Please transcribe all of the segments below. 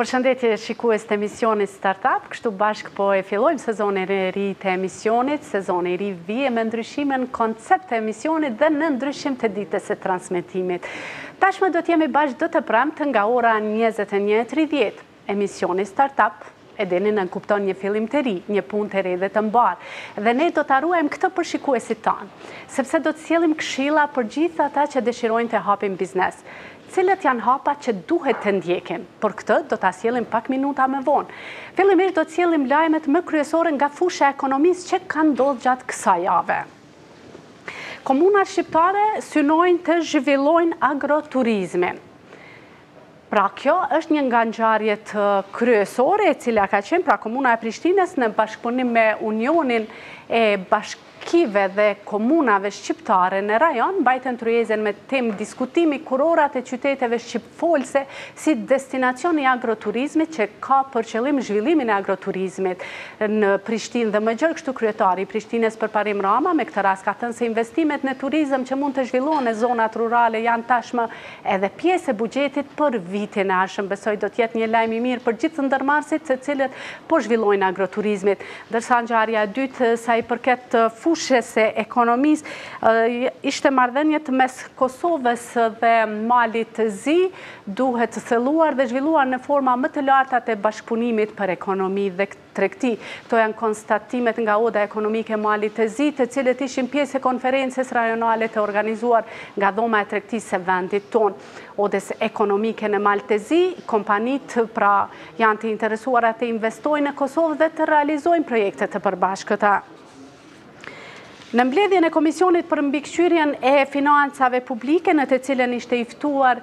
Përshëndetje shikues të emisionit Startup, kështu bashkë po e fillojmë sezonin e ri të emisionit, sezoni i ri vjen me ndryshime në koncept të emisionit dhe në ndryshim të ditës së transmetimit. Tashmë do të jemi bashkë çdo të premte nga ora 21:30, emisioni Startup Edhe nënkupton një fillim të ri, një punë të re dhe të mbarë. Dhe ne do ta ruajmë këtë për shikuesit tanë. Sepse do të sjellim këshilla për gjithë ata që dëshirojnë të hapin biznes. Cilat janë hapat që duhet të ndjekin? Por këtë do ta sjellim pak minuta më vonë. Fillimisht do të sjellim lajmet më kryesore nga fusha e ekonomisë që kanë ndodhë gjatë kësaj jave. Komunat shqiptare synojnë të zhvillojnë agroturizmin. Pra kjo është një nga ngjarjet kryesore e cila ka qenë pra Komuna e Prishtinës në bashkëpunim me Unionin e Bashkive dhe Komunave Shqiptare në rajon mbajtën tryezën me temë diskutimi kurorat e qyteteve shqipfolëse si destinacion i agroturizmit që ka për qëllim zhvillimin e agroturizmit në Prishtinë dhe më gjerë kështu kryetari i Prishtinës Përparim Rama me këtë rast ka thënë se investimet në turizëm që mund të zhvillohen në zonat rurale janë tashmë Edhe pjesë e buxhetit për vitin e ardhshëm besoj do të jetë një lajm i mirë për gjithë ndërmarrësit të cilët po zhvillojnë agroturizmit. Ndërsa ngjarja e dytë sa i përket fushës së ekonomisë ishte marrëdhëniet mes Kosovës dhe Malit të Zi duhet thelluar dhe zhvilluar në forma më të larta të bashkëpunimit për ekonomi dhe Tregti. Këto janë konstatimet nga Oda Ekonomike e Malit të Zi, të cilët ishin pjesë e konferencës rajonale të organizuar nga Dhoma e Tregtisë së vendit tonë. Odës Ekonomike në Mal të Zi, kompanitë pra janë të interesuara të investojnë në Kosovë dhe të realizojnë projekte të përbashkëta. Në mbledhjen e Komisionit për Mbikëqyrjen e Financave Publike, në të cilën ishte i ftuar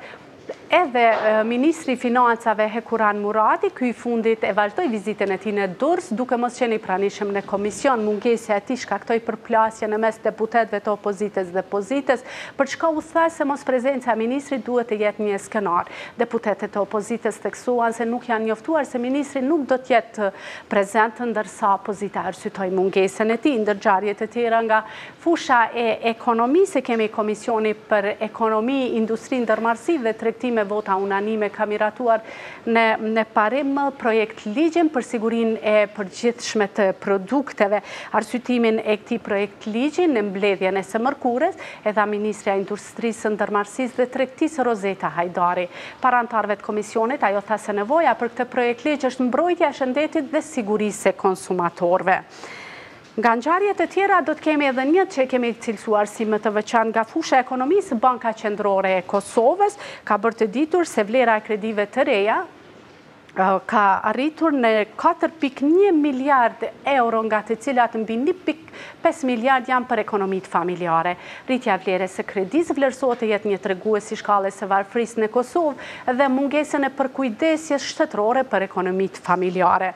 Edhe ministri i Financave Hekuran Murati, ky i fundit e vazhdoi vizitën e tij në Durrës, duke mos qenë i pranishëm në komision. Mungesa e tij shkaktoi përplasje në mes deputetëve të opozitës dhe pozitës, për çka u tha se mos prezenca e ministrit duhet të jetë një skenar. Deputetët e opozitës theksuan se nuk janë njoftuar se ministri nuk do të jetë prezent, ndërsa pozita arsyetoi mungesën e tij. Ndër ngjarjet e tjera nga Fusha e ekonomisë kemi Komisioni për Ekonomi, Industri, Ndërmarrësi dhe Tregti me vota unanime ka miratuar në parim projektligjin për sigurinë e përgjithshme të produkteve. Arsyetimin e këtij projektligji në mbledhjen e së mërkurës e dha ministrja e Industrisë, Ndërmarrësisë dhe Tregtisë Rozeta Hajdari. Para anëtarëve të Komisionit ajo tha se nevoja për këtë projektligj është mbrojtja e shëndetit dhe sigurisë së konsumatorëve. Nga ngjarjet e tjera do të kemi edhe një që kemi cilësuar si më të veçantë nga fusha e ekonomisë, Banka Qendrore e Kosovës ka bërë të ditur se vlera e kredive të reja ka arritur në katër pikë një miliardë euro nga të cilat mbi një pikë pesë miliardë janë për ekonomitë familjare. Rritja e vlerës së kredisë vlerësohet të jetë një tregues i shkallës së varfërisë në Kosovë dhe mungesën e përkujdesjes shtetërore për ekonomitë familjare.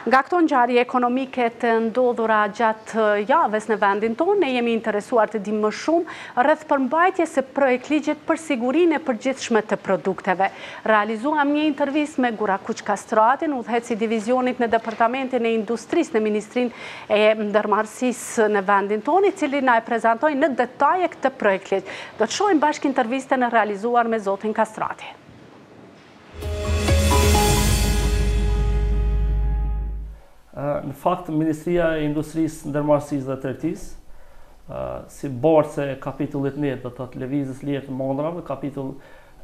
Nga këto ngjarje ekonomike të ndodhura gjatë javës në vendin tonë, ne jemi interesuar të dimë më shumë rreth përmbajtjes së Projektligjit për Sigurinë e Përgjithshme të Produkteve. Realizuam një intervistë me Gurakuq Kastratin, udhëheqës i divizionit në Departamentin e Industrisë në Ministrinë e Ndërmarrësisë në vendin tonë, i cili na e prezantoi në detaje këtë projektligj. Do të shohim bashkë intervistën e realizuar me zotin Kastrati. Në fakt, Ministria e Industrisë, Ndërmarrësisë dhe Tregtisë, si bartëse e kapitullit një, do të thotë lëvizjes lirë të mallrave, kapitull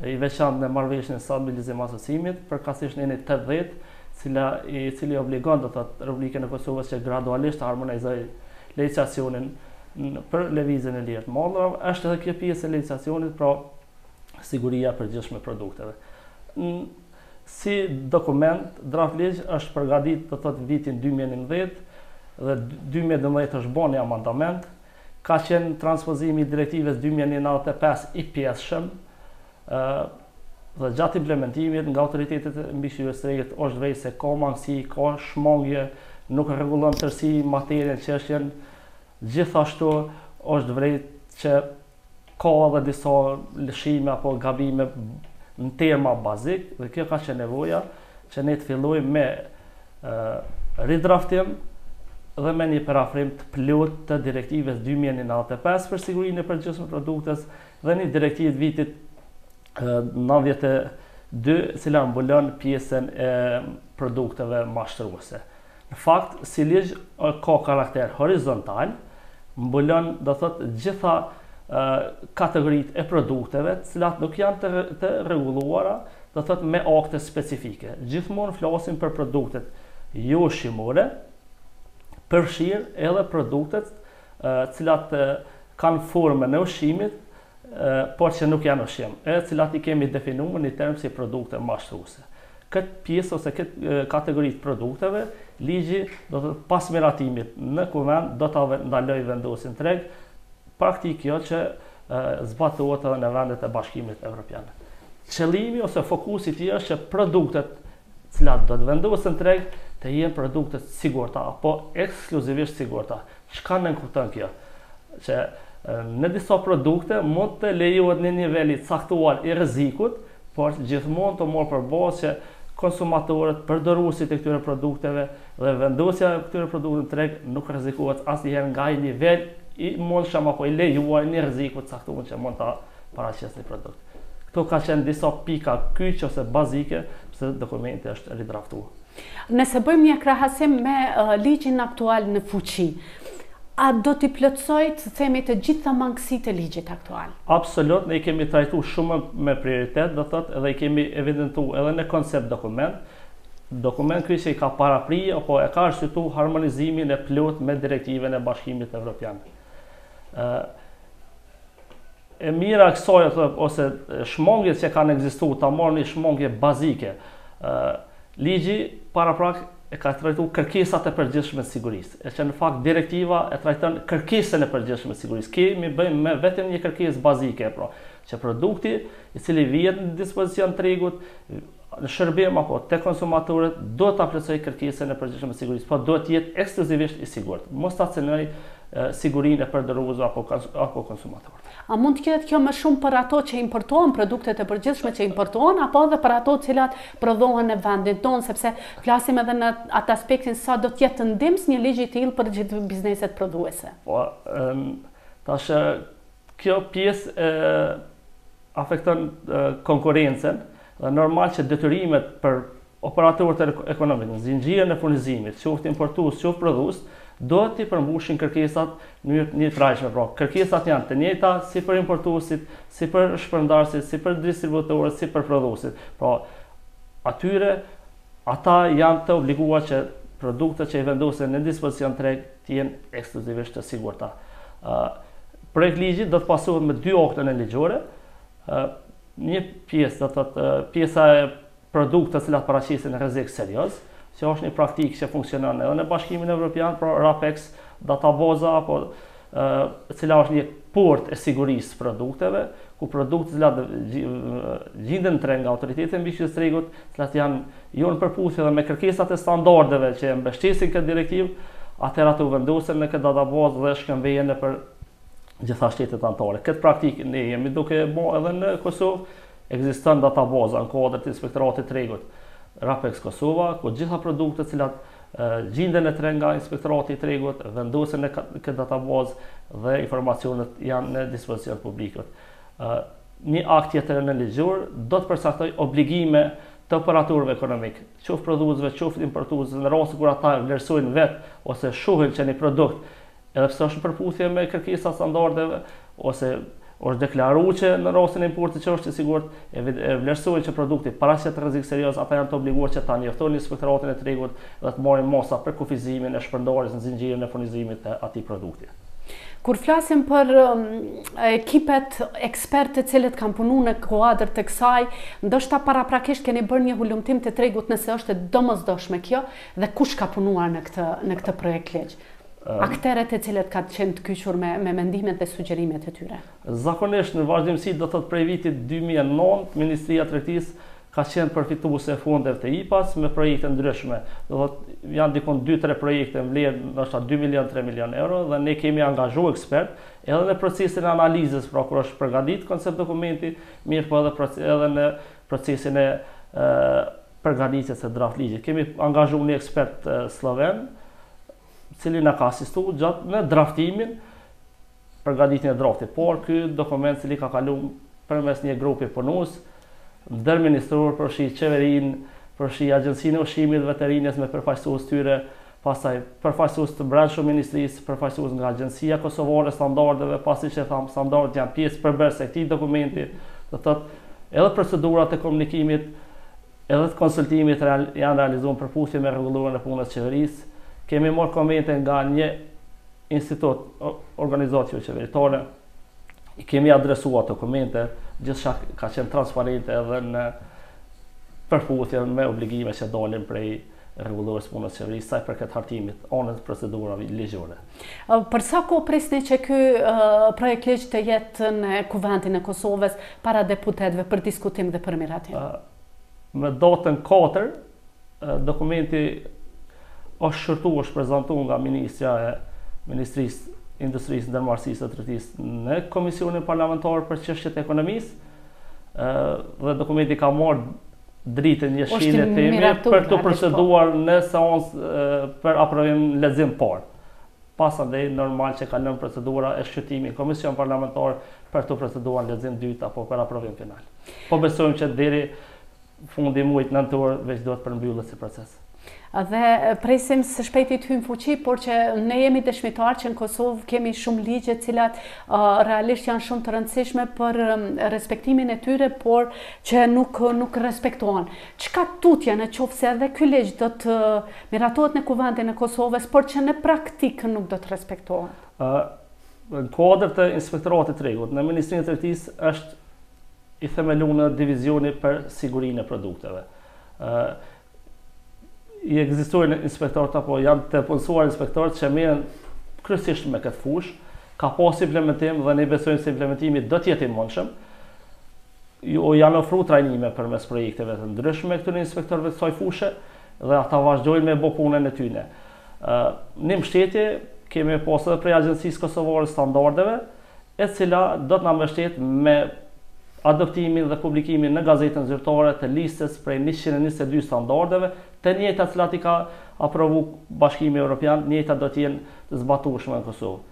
i veçantë në marrëveshjen e stabilizim asocimit, përkatësisht neni 80, i cili obligon do të thotë Republikën e Kosovës që gradualisht të harmonizojë legjislacionin për lëvizjen e lirë të mallrave, është edhe kjo pjesë e legjislacionit, pra siguria e përgjithshme produkteve. Si dokument, draft ligj është përgatit do të thotë vitin 2009 dhe 2019 është bo një amendament, ka qenë transpozimi i direktivës 2095 i pjesshëm dhe gjatë implementimit nga autoritetet e mbikëqyrjes tregut është vrejt se ka mangësi, ka shmangje, nuk rregullon tërsi materien çështjen, gjithashtu është vrejt që Ka edhe disa lëshime apo gabime në terma bazik dhe kjo ka qenë nevoja që ne të fillojmë me ridraftim dhe me një përafrim të plotë të direktivës 2095 për sigurinë e përgjithshme produkteve dhe një direktive të vitit 92 e cila mbulon pjesën e produkteve mashtruese. Në fakt, si ligj ka karakter horizontal, mbulon, do të thotë, të gjitha kategoritë e produkteve, të cilat nuk janë të të rregulluara, do të thotë, me akte specifike. Gjithmonë flasim për produktet joushqimore, përfshirë edhe produktet të cilat kanë formën e ushqimit, por që nuk janë ushqim, e të cilat i kemi definuar një term si produkte mashtruese. Këtë pjesë ose këtë kategori të produkteve, ligji, do të thotë pas miratimit në Kuvend do ta ndalojë vendosjen treg, praktikë kjo që zbatohet edhe në vendet e Bashkimit Evropian. Qëllimi ose fokusi i tij është që produktet të cilat do të vendosen treg të jenë produkte të sigurta apo ekskluzivisht të sigurta. Çka nënkupton kjo? Që në disa produkte mund të lejohet një nivel i caktuar i rrezikut, por gjithmonë tu marrë për bazë që konsumatorët, përdoruesit e këtyre produkteve dhe vendosja e këtyre produkteve në treg nuk rrezikohet asnjëherë nga ai nivel i mundshëm apo i lejuar një rreziku të caktuar që mund ta paraqesë një produkt. Këto ka qenë disa pika kyçe ose bazike pse dokumenti është ridraftu. Nëse bëjmë një krahasim me ligjin aktual në fuqi, a do t'i plotësojë, themi, të gjitha mangësitë e ligjit aktual? Absolut, ne i kemi trajtu shumë me prioritet, do thotë, edhe i kemi evidentu edhe në koncept dokument. Dokument ky që i ka parapri apo e ka arsyetu harmonizimin e plotë me direktivën e Bashkimit Evropian. Ë e mira e kësaj ose shmangjet që kanë ekzistu, ta marr një shmangje bazike. Ligji paraprak e ka trajtu kërkesat e përgjithshme të sigurisë, e që në fakt direktiva e trajton kërkesën e përgjithshme të sigurisë. Kemi bëjmë me vetëm një kërkesë bazike, pra, që produkti i cili vihet në dispozicion tregut, Në shërbim apo te konsumatorët duhet ta plotësojë kërkesën e përgjithshme të sigurisë, po duhet të jetë ekskluzivisht i sigurt. Mos ta cënojë sigurinë e përdoruesve apo apo konsumatorëve. A mund të jetë kjo më shumë për ato që importohen, produktet e përgjithshme që importohen, apo edhe për ato të cilat prodhohen në vendin tonë, sepse flasim edhe në atë aspektin sa do të jetë ndihmës një ligj i tillë për gjithë bizneset prodhuese? Po, tash kjo pjesë e afekton konkurrencën, Dhe normal që detyrimet për operatorët ekonomikë në zinxhirin e furnizimit, qoftë importues, qoftë prodhues, duhet të përmbushin kërkesat në mënyrë të njëtrajtshme. Pra, kërkesat janë të njëjta si për importuesit, si për shpërndarësit, si për distributorët, si për prodhuesit. Pra, atyre ata janë të obliguar që produktet që i vendosen në dispozicion treg të jenë ekskluzivisht të sigurta. Projektligji do të pasohet me dy akte nënligjore, Një pjesë, do të thotë, pjesa e produkteve të cilat paraqesin rrezik serioz, që është një praktikë që funksionon edhe në Bashkimin Evropian, pra RAPEX, databaza apo e cila është një port e sigurisë së produkteve, ku produktet të cilat gjinden treg nga autoritetet mbikëqyrëse të tregut, të cilat janë jo në përputhje dhe me kërkesat e standardeve që e mbështesin këtë direktivë, atëherë ato vendosen në këtë databazë dhe shkëmbehen nëpër gjitha shtetet anëtare. Këtë praktikë ne jemi duke e bo edhe në Kosovë, ekziston databaza në kuadër të inspektoratit tregut Rapex Kosova, ku gjitha produkte cilat gjinden në treg nga inspektorati tregut, vendosen në këtë databazë dhe informacionet janë në dispozicion publikut. Një akt tjetër nënligjor, do të përcaktojë obligimet e operatorëve ekonomikë, qoftë prodhuesve, qoftë importuesve, në rast kur ata vlerësojnë vetë ose shohin që një produkt Edhe pse është në përputhje me kërkesat standardeve ose është deklaru që në rastin e importit që është i sigurt, e vlerësojnë që produkti paraqet rrezik serioz, ata janë të obliguar që ta njoftojnë Inspektoratin e Tregut dhe të marrin masa për kufizimin e shpërndarjes në zinxhirin e furnizimit të atij produkti. Kur flasim për um, ekipet, ekspertët të cilët kanë punuar në kuadër të kësaj, ndoshta paraprakisht keni bërë një hulumtim të tregut nëse është e domosdoshme kjo dhe kush ka punuar në këtë në këtë projektligj. akterët të cilët kanë qenë të kyqur me me mendimet dhe sugjerimet e tyre? Zakonisht në vazhdimësi do të thotë prej vitit dy mijë e nëntë Ministria e Tregtisë ka qenë përfituese e fondeve të IPA-s me projekte ndryshme. Do të thotë janë dikun dy tre projekte në vlerë ndoshta dy milionë tre milionë euro dhe ne kemi angazhu ekspertë edhe në procesin e analizës, pra kur është përgadit koncept dokumenti, mirëpo edhe edhe në procesin e përgaditjes së draft ligjit. Kemi angazhu një ekspert sloven, cili na ka asistu gjatë në draftimin përgaditjen e draftit. Por, ky dokument cili ka kalu përmes një grupi punues ndërministror, përfshi qeverinë, përfshi agjencinë e ushqimit dhe veterinës me përfaqësues tyre, pastaj përfaqësues të brendshëm ministrisë, përfaqësues nga agjencia Kosovare standardeve, pasi që e thamë standardet janë pjesë përbërëse e këtij dokumenti, do të thotë edhe procedurat e komunikimit, Edhe të konsultimit janë realizuar në përputhje me rregulloren e punës së qeverisë. Kemi marrë komente nga një institut, organizatë joqeveritare, i kemi adresuar ato komente, gjithçka ka qenë transparente edhe në përputhje me obligimet që dalin prej rregullores punës së qeverisë sa i përket hartimit, anën e procedurave ligjore. Për sa kohë prisni që ky projektligj të jetë në Kuvendin e Kosovës para deputetëve për diskutim dhe për miratim? Me datën katër, dokumenti është shqyrtu, është prezantu nga ministrja e Ministrisë Industrisë, Ndërmarrësisë dhe Tregtisë në Komisionin Parlamentar për Çështjet e Ekonomisë dhe dokumenti ka marrë dritën një shine të imi për t'u proceduar në seancë për aprovim në lexim parë. Pasandej normal që kalon procedura e shqyrtimit në komision parlamentar për t'u proceduar në lexim dytë apo për aprovim final. Po besojmë që deri fundi muajit nëntor veç do të përmbyllet si proces. Dhe presim së shpejti të hyjë në fuqi, por që ne jemi dëshmitarë që në Kosovë kemi shumë ligje të cilat realisht janë shumë të rëndësishme për respektimin e tyre, por që nuk, nuk respektohen. Çka tutje në qoftë se edhe ky ligj do të miratohet në kuvendin e Kosovës, por që në praktikë nuk do të respektohet? Në kuadër të inspektoratit të tregut, në Ministrinë e Tregtisë është i themelu divizioni për sigurinë e produkteve. i ekzistojnë inspektorët apo janë të punësuar inspektorët që merren kryesisht me këtë fushë, ka pas implementim dhe ne besojmë se implementimi do të jetë i mundshëm. U janë ofruar trajnime përmes projekteve të ndryshme këtyre inspektorëve të kësaj fushe dhe ata vazhdojnë me bë punën e tyre. Ë, në mbështetje kemi pas edhe prej Agjencisë Kosovare Standardeve, e cila do të na mbështet me adoptimin dhe publikimin në Gazetën Zyrtare të listës prej njëqind e njëzet e dy standardeve, të njëjta të cilat i ka aprovu Bashkimi Evropian, të njëjta do të jenë të zbatueshme në Kosovë.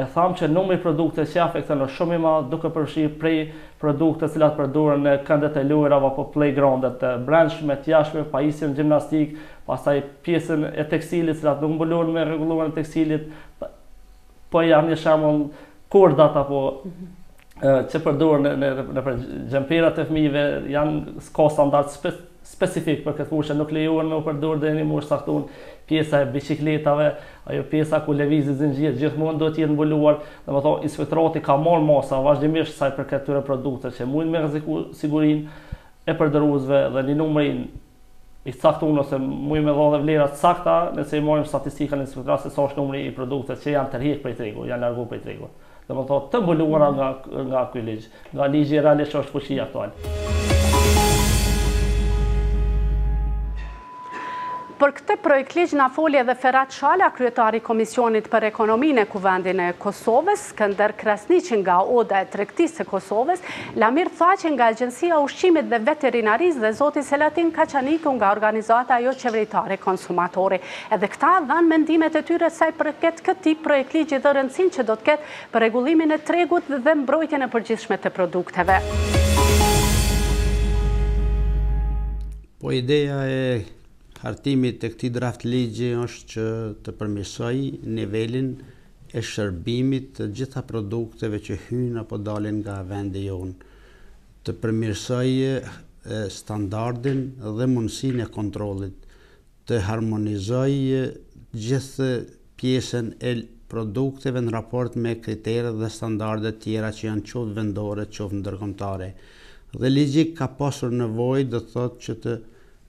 E thamë që numri i produkteve që afekton është shumë i madh, duke përfshirë prej produkteve të cilat përdoren në këndet e lojërave apo playground-et të brendshme, të jashtme, pajisjet në gjimnastikë, pastaj pjesën e tekstilit, të cilat nuk mbulohen me rregulloren e tekstilit, Po jap një shembull kordat apo që përdor në në në për xhempera të fëmijëve janë ka standard spe, specifik për këtë fushë nuk lejohen me u përdor deri në moshë të caktun pjesa e biçikletave ajo pjesa ku lëviz zinxhiri gjithmonë duhet të jetë e mbuluar domethënë inspektorati ka marrë masa vazhdimisht sa i përket këtyre produkteve që mund me rreziku sigurinë e përdoruesve dhe një numër i caktun ose muj me dhonë edhe vlera të sakta nëse i morim statistikat në inspektorat se sa është numri i produkteve që janë tërhek prej tregut, janë largu prej tregut. Domethënë të mbuluara nga, nga ky ligj, nga ligji realisht që është në fuqi aktual. Për këtë projektligj na foli edhe Ferat Shala, kryetari i Komisionit për Ekonomi në Kuvendin e Kosovës. Skënder Krasniqi nga Oda e Tregtisë së Kosovës, Lamir Thaqi nga Agjencia e Ushqimit dhe Veterinarisë dhe zoti Selatin Kaçaniku nga organizata joqeveritare Konsumatori. Edhe këta dhanë mendimet e tyre sa i përket këtij projektligji dhe rëndësinë që do të ketë për rregullimin e tregut dhe mbrojtjen e përgjithshme të produkteve. Po ideja e hartimit të këtij draftligji është që të përmirësojë nivelin e shërbimit të gjitha produkteve që hyjnë apo dalin nga vendi jonë, të përmirësojë standardin dhe mundësinë e kontrollit, të harmonizojë gjithë pjesën e produkteve në raport me kriteret dhe standardet tjera që janë qoftë vendore, qoftë ndërkombëtare. Dhe ligji ka pasur nevojë, do të thotë, që të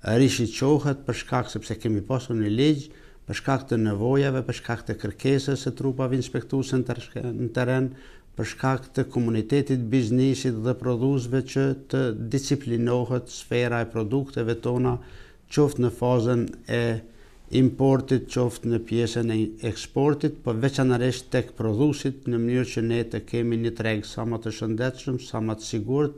rishiqohet për shkak sepse kemi pasur një ligj për shkak të nevojave, për shkak të kërkesës së trupave inspektuese në terren, për shkak të komunitetit, biznesit dhe prodhuesve që të disiplinohet sfera e produkteve tona qoftë në fazën e importit qoftë në pjesën e eksportit, po veçanërisht tek prodhuesit në mënyrë që ne të kemi një treg sa më të shëndetshëm, sa më të sigurt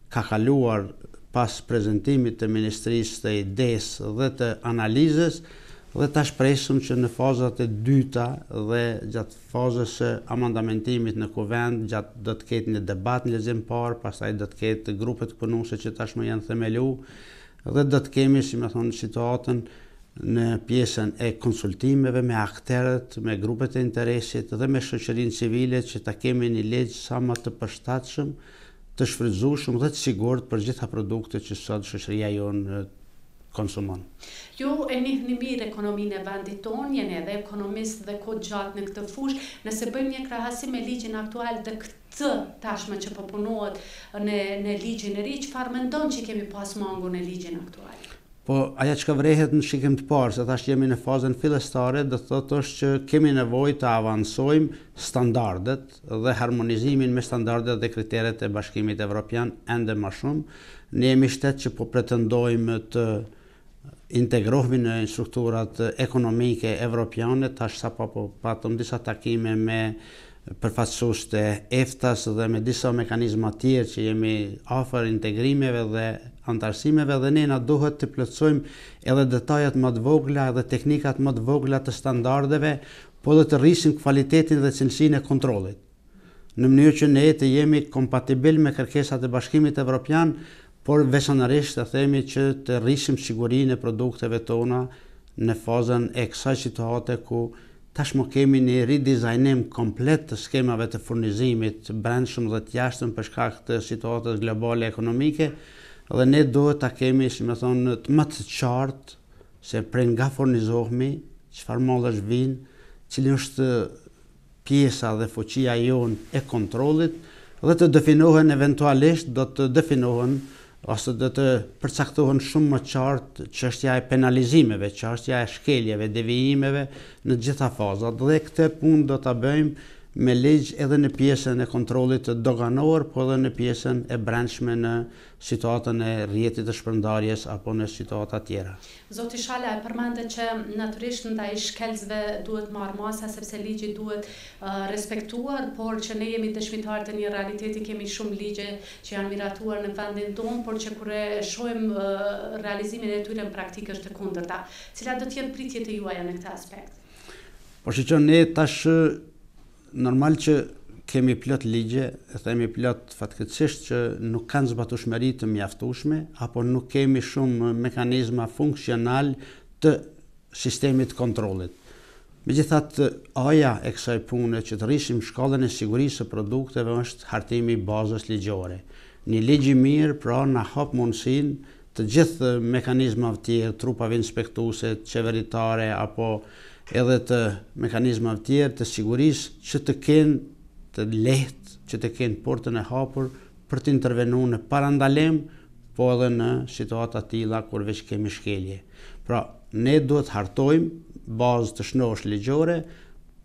ka kaluar pas prezantimit të Ministrisë të idesë dhe të analizës dhe të shpresojmë që në fazat e dyta dhe gjatë fazës së amandamentimit në Kuvend gjatë do të ketë një debat në lexim parë pastaj do të ketë grupet punuese që tashmë janë themelu dhe do të kemi si me thënë situatën në pjesën e konsultimeve me akterët, me grupet e interesit dhe me shoqërinë civile që ta kemi një ligj sa më të përshtatshëm të shfrytëzueshëm dhe të sigurt për gjitha produktet që sot shoqëria jonë konsumon. Ju e njihni mirë ekonominë e vendit tonë, jeni edhe ekonomist dhe kohë të gjatë në këtë fushë, nëse bëjmë një krahasim me ligjin aktual dhe këtë tashmë që përpunohet në në ligjin e ri, çfarë mendon që kemi pas mangu në ligjin aktual? Po, ajo çka vërehet në shikim të parë, se tash jemi në fazën fillestare, do të thotë është që kemi nevojë të avancojmë standardet, dhe harmonizimin me standardet dhe kriteret e Bashkimit Evropian ende më shumë, ne jemi shtet që po pretendojmë të integrohemi në strukturat ekonomike evropiane, tash sapo patëm disa takime me përfaqësues të EFTA-s dhe me disa mekanizma të tjerë që jemi afër integrimeve dhe anëtarësimeve dhe ne na duhet të plotësojmë edhe detajet më të vogla dhe teknikat më të vogla të standardeve, por dhe të rrisim kvalitetin dhe cilësinë e kontrollit, në mënyrë që ne të jemi kompatibil me kërkesat e Bashkimit Evropian, por veçanërisht të themi që të rrisim sigurinë e produkteve tona në fazën e kësaj situate ku tashmë kemi një ridizajnim komplet të skemave të furnizimit të brendshëm dhe të jashtëm për shkak të situatës globale ekonomike dhe ne duhet ta kemi, si me thënë, më të qartë se prej nga furnizohemi, çfarë mallësh vijnë, cili është pjesa dhe fuqia jonë e kontrollit dhe të definohen eventualisht do të definohen ose do të përcaktohen shumë më qartë çështja e penalizimeve, çështja e shkeljeve, devijimeve në gjitha fazat dhe këtë punë do ta bëjmë me ligj edhe në pjesën e kontrollit doganor, po edhe në pjesën e brendshme në situatën e rrjetit të shpërndarjes apo në situata tjera. Zoti Shala e përmendët që natyrisht ndaj shkelësve duhet marrë masa sepse ligji duhet respektuar, por që ne jemi dëshmitarë të një realiteti kemi shumë ligje që janë miratuar në vendin tonë, por që kur e shohim realizimin e tyre në praktikë është e kundërta. Cilat do të jenë pritjet e juaja në këtë aspekt? Po shiqo ne tash Normal që kemi plot ligje, e themi plot fatkeqësisht që nuk kanë zbatueshmëri të mjaftueshme apo nuk kemi shumë mekanizma funksional të sistemit të kontrollit. Megjithatë, a-ja e kësaj pune që të rrisim shkallën e sigurisë së produkteve është hartimi i bazës ligjore. Një ligj i mirë pra na hap mundësinë të gjithë mekanizmav tjerë, trupave inspektuse, qeveritare apo edhe të mekanizmave tjerë të sigurisë që të kenë të lehtë, që të kenë portën e hapur për të intervenu në parandalim, po edhe në situata të tilla kur veç kemi shkelje. Pra, ne duhet t'hartojmë bazë të shndosh ligjore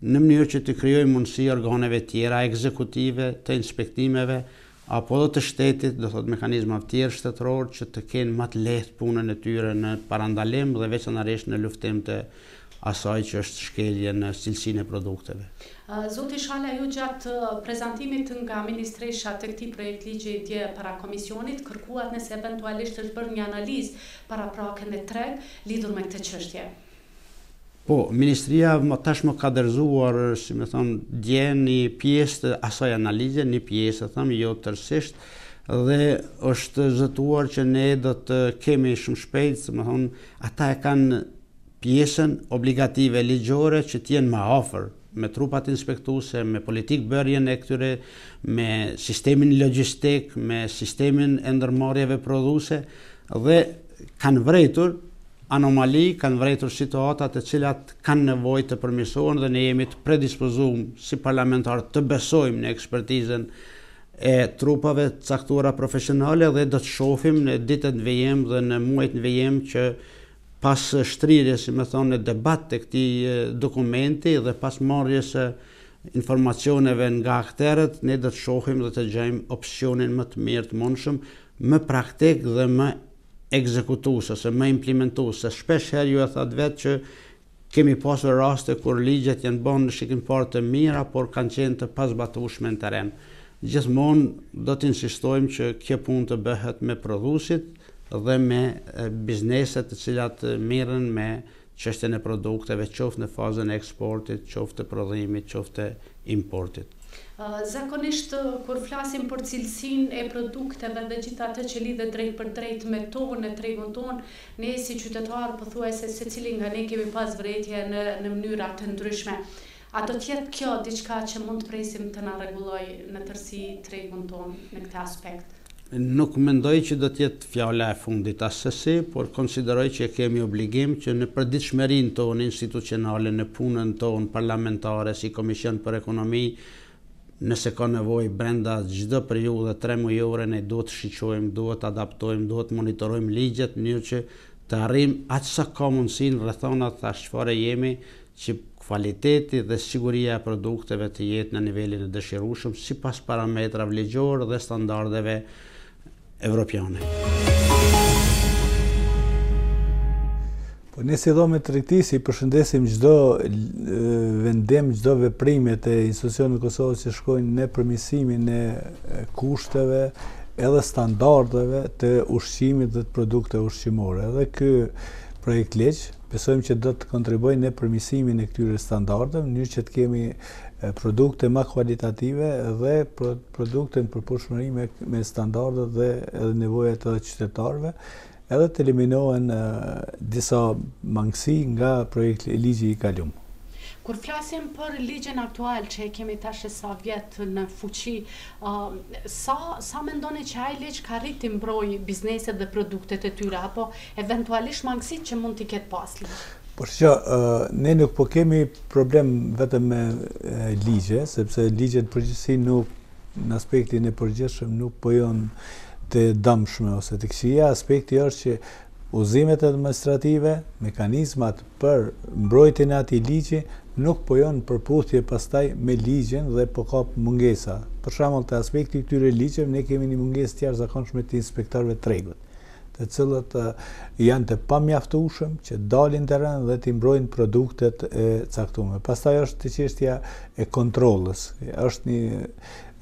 në mënyrë që të krijojmë mundësi organeve tjera ekzekutive të inspektimeve apo dhe të shtetit, do thotë mekanizmave tjerë shtetërorë që të kenë më të lehtë punën e tyre në parandalim dhe veçanërisht në luftim të asaj që është shkelje në cilësinë e produkteve. Zoti Shala, ju gjatë prezantimit nga ministresha të këtij projektligji dje para Komisionit, kërkuat nëse eventualisht është bërë një analizë paraprake në treg lidhur me këtë çështje. Po, ministria tashmë ka dorëzuar, si me thënë, dje një pjesë të asaj analize, një pjesë, e them, jo tërsisht, dhe është zotuar që ne do të kemi shumë shpejt, si me thënë, ata e kanë pjesën obligative ligjore që të jenë ma afër, me trupat inspektuese, me politikëbërjen e këtyre, me sistemin logjistik, me sistemin e ndërmarrjeve prodhuese dhe kanë vrejtur anomali, kanë vrejtur situata të cilat kanë nevojë të përmirësohen dhe ne jemi të predispozum si parlamentarë të besojmë në ekspertizën e trupave të caktuara profesionale dhe do të shofim në ditët në vijim dhe në muajt në vijim që Pas shtrirjes, si me thënë, në debat të këtij dokumenti dhe pas marrjes së informacioneve nga akterët, ne do të shohim dhe të gjejmë opsionin më të mirë të mundshëm, më praktik dhe më ekzekutues ose më implementues, se shpeshherë ju e thatë vetë që Kemi pasur raste kur ligjet janë bërë në shikim të parë të mira, por kanë qenë të pazbatueshme në terren. Gjithmonë do të insistojmë që kjo punë të bëhet me prodhuesit dhe me bizneset të cilat merren me çështjen e produkteve, qoftë në fazën e eksportit, qoftë të prodhimit, qoftë të importit. Zakonisht kur flasim për cilësinë e produkteve dhe gjithë atë që lidhet drejtpërdrejt me to në tregun tonë, Ne si qytetarë pothuajse secili nga ne kemi pas vërejtje në mënyra të ndryshme. A do të jetë kjo diçka që mund të presim të na rregullojë në tërësi tregun tonë në këtë aspekt? Nuk mendoj që do të jetë fjala e fundit asesi, por konsideroj që kemi obligim që në përditshmërinë tonë institucionale, në punën tonë parlamentare si Komision për Ekonomi, Nëse ka nevojë brenda çdo periudhe tre mujore ne duhet të shiqojmë, duhet të adaptojmë, duhet të monitorojmë ligjet në mënyrë që të arrijmë aq sa ka mundësi në rrethanat tash çfarë jemi që kvaliteti dhe siguria e produkteve të jetë në nivelin e dëshirueshëm sipas parametrave ligjorë dhe standardeve evropiane. Po ne si dhomë të tregtisë i përshëndesim çdo vendim, çdo veprim të institucioneve në Kosovë që shkojnë në përmirësimin e kushteve edhe standardeve të ushqimit dhe të produkteve ushqimore. Edhe ky projektligj, besojmë që do të kontribuojë në përmirësimin e këtyre standardeve, në mënyrë që të kemi produkte ma kualitative dhe produkte në përputhshmëri me me standardet dhe edhe nevojat e qytetarëve, edhe të eliminohen disa mangësi nga projektligji i kalum. Kur flasim për ligjin aktual që e kemi tash e sa vjet në fuqi, sa sa mendoni që ai ligj ka arrit t'i mbrojë bizneset dhe produktet e tyre apo eventualisht mangësitë që mund t'i ketë pas ligji. Por shiko, ne nuk po kemi problem vetëm me ligje, sepse ligjet në përgjithësi nuk në aspektin e përgjithshëm nuk po janë të dëmshme ose të këqija, aspekti është që udhëzimet administrative, mekanizmat për mbrojtjen e atij ligji nuk po janë në përputhje pastaj me ligjin dhe po ka mungesa. Për shembull, te aspekti i këtyre ligjeve ne kemi një mungesë të jashtëzakonshme të inspektorëve të tregut. të cilët janë të pamjaftueshëm që të dalin në terren dhe t'i mbrojnë produktet e caktume. Pastaj është çështja e kontrollës. Është një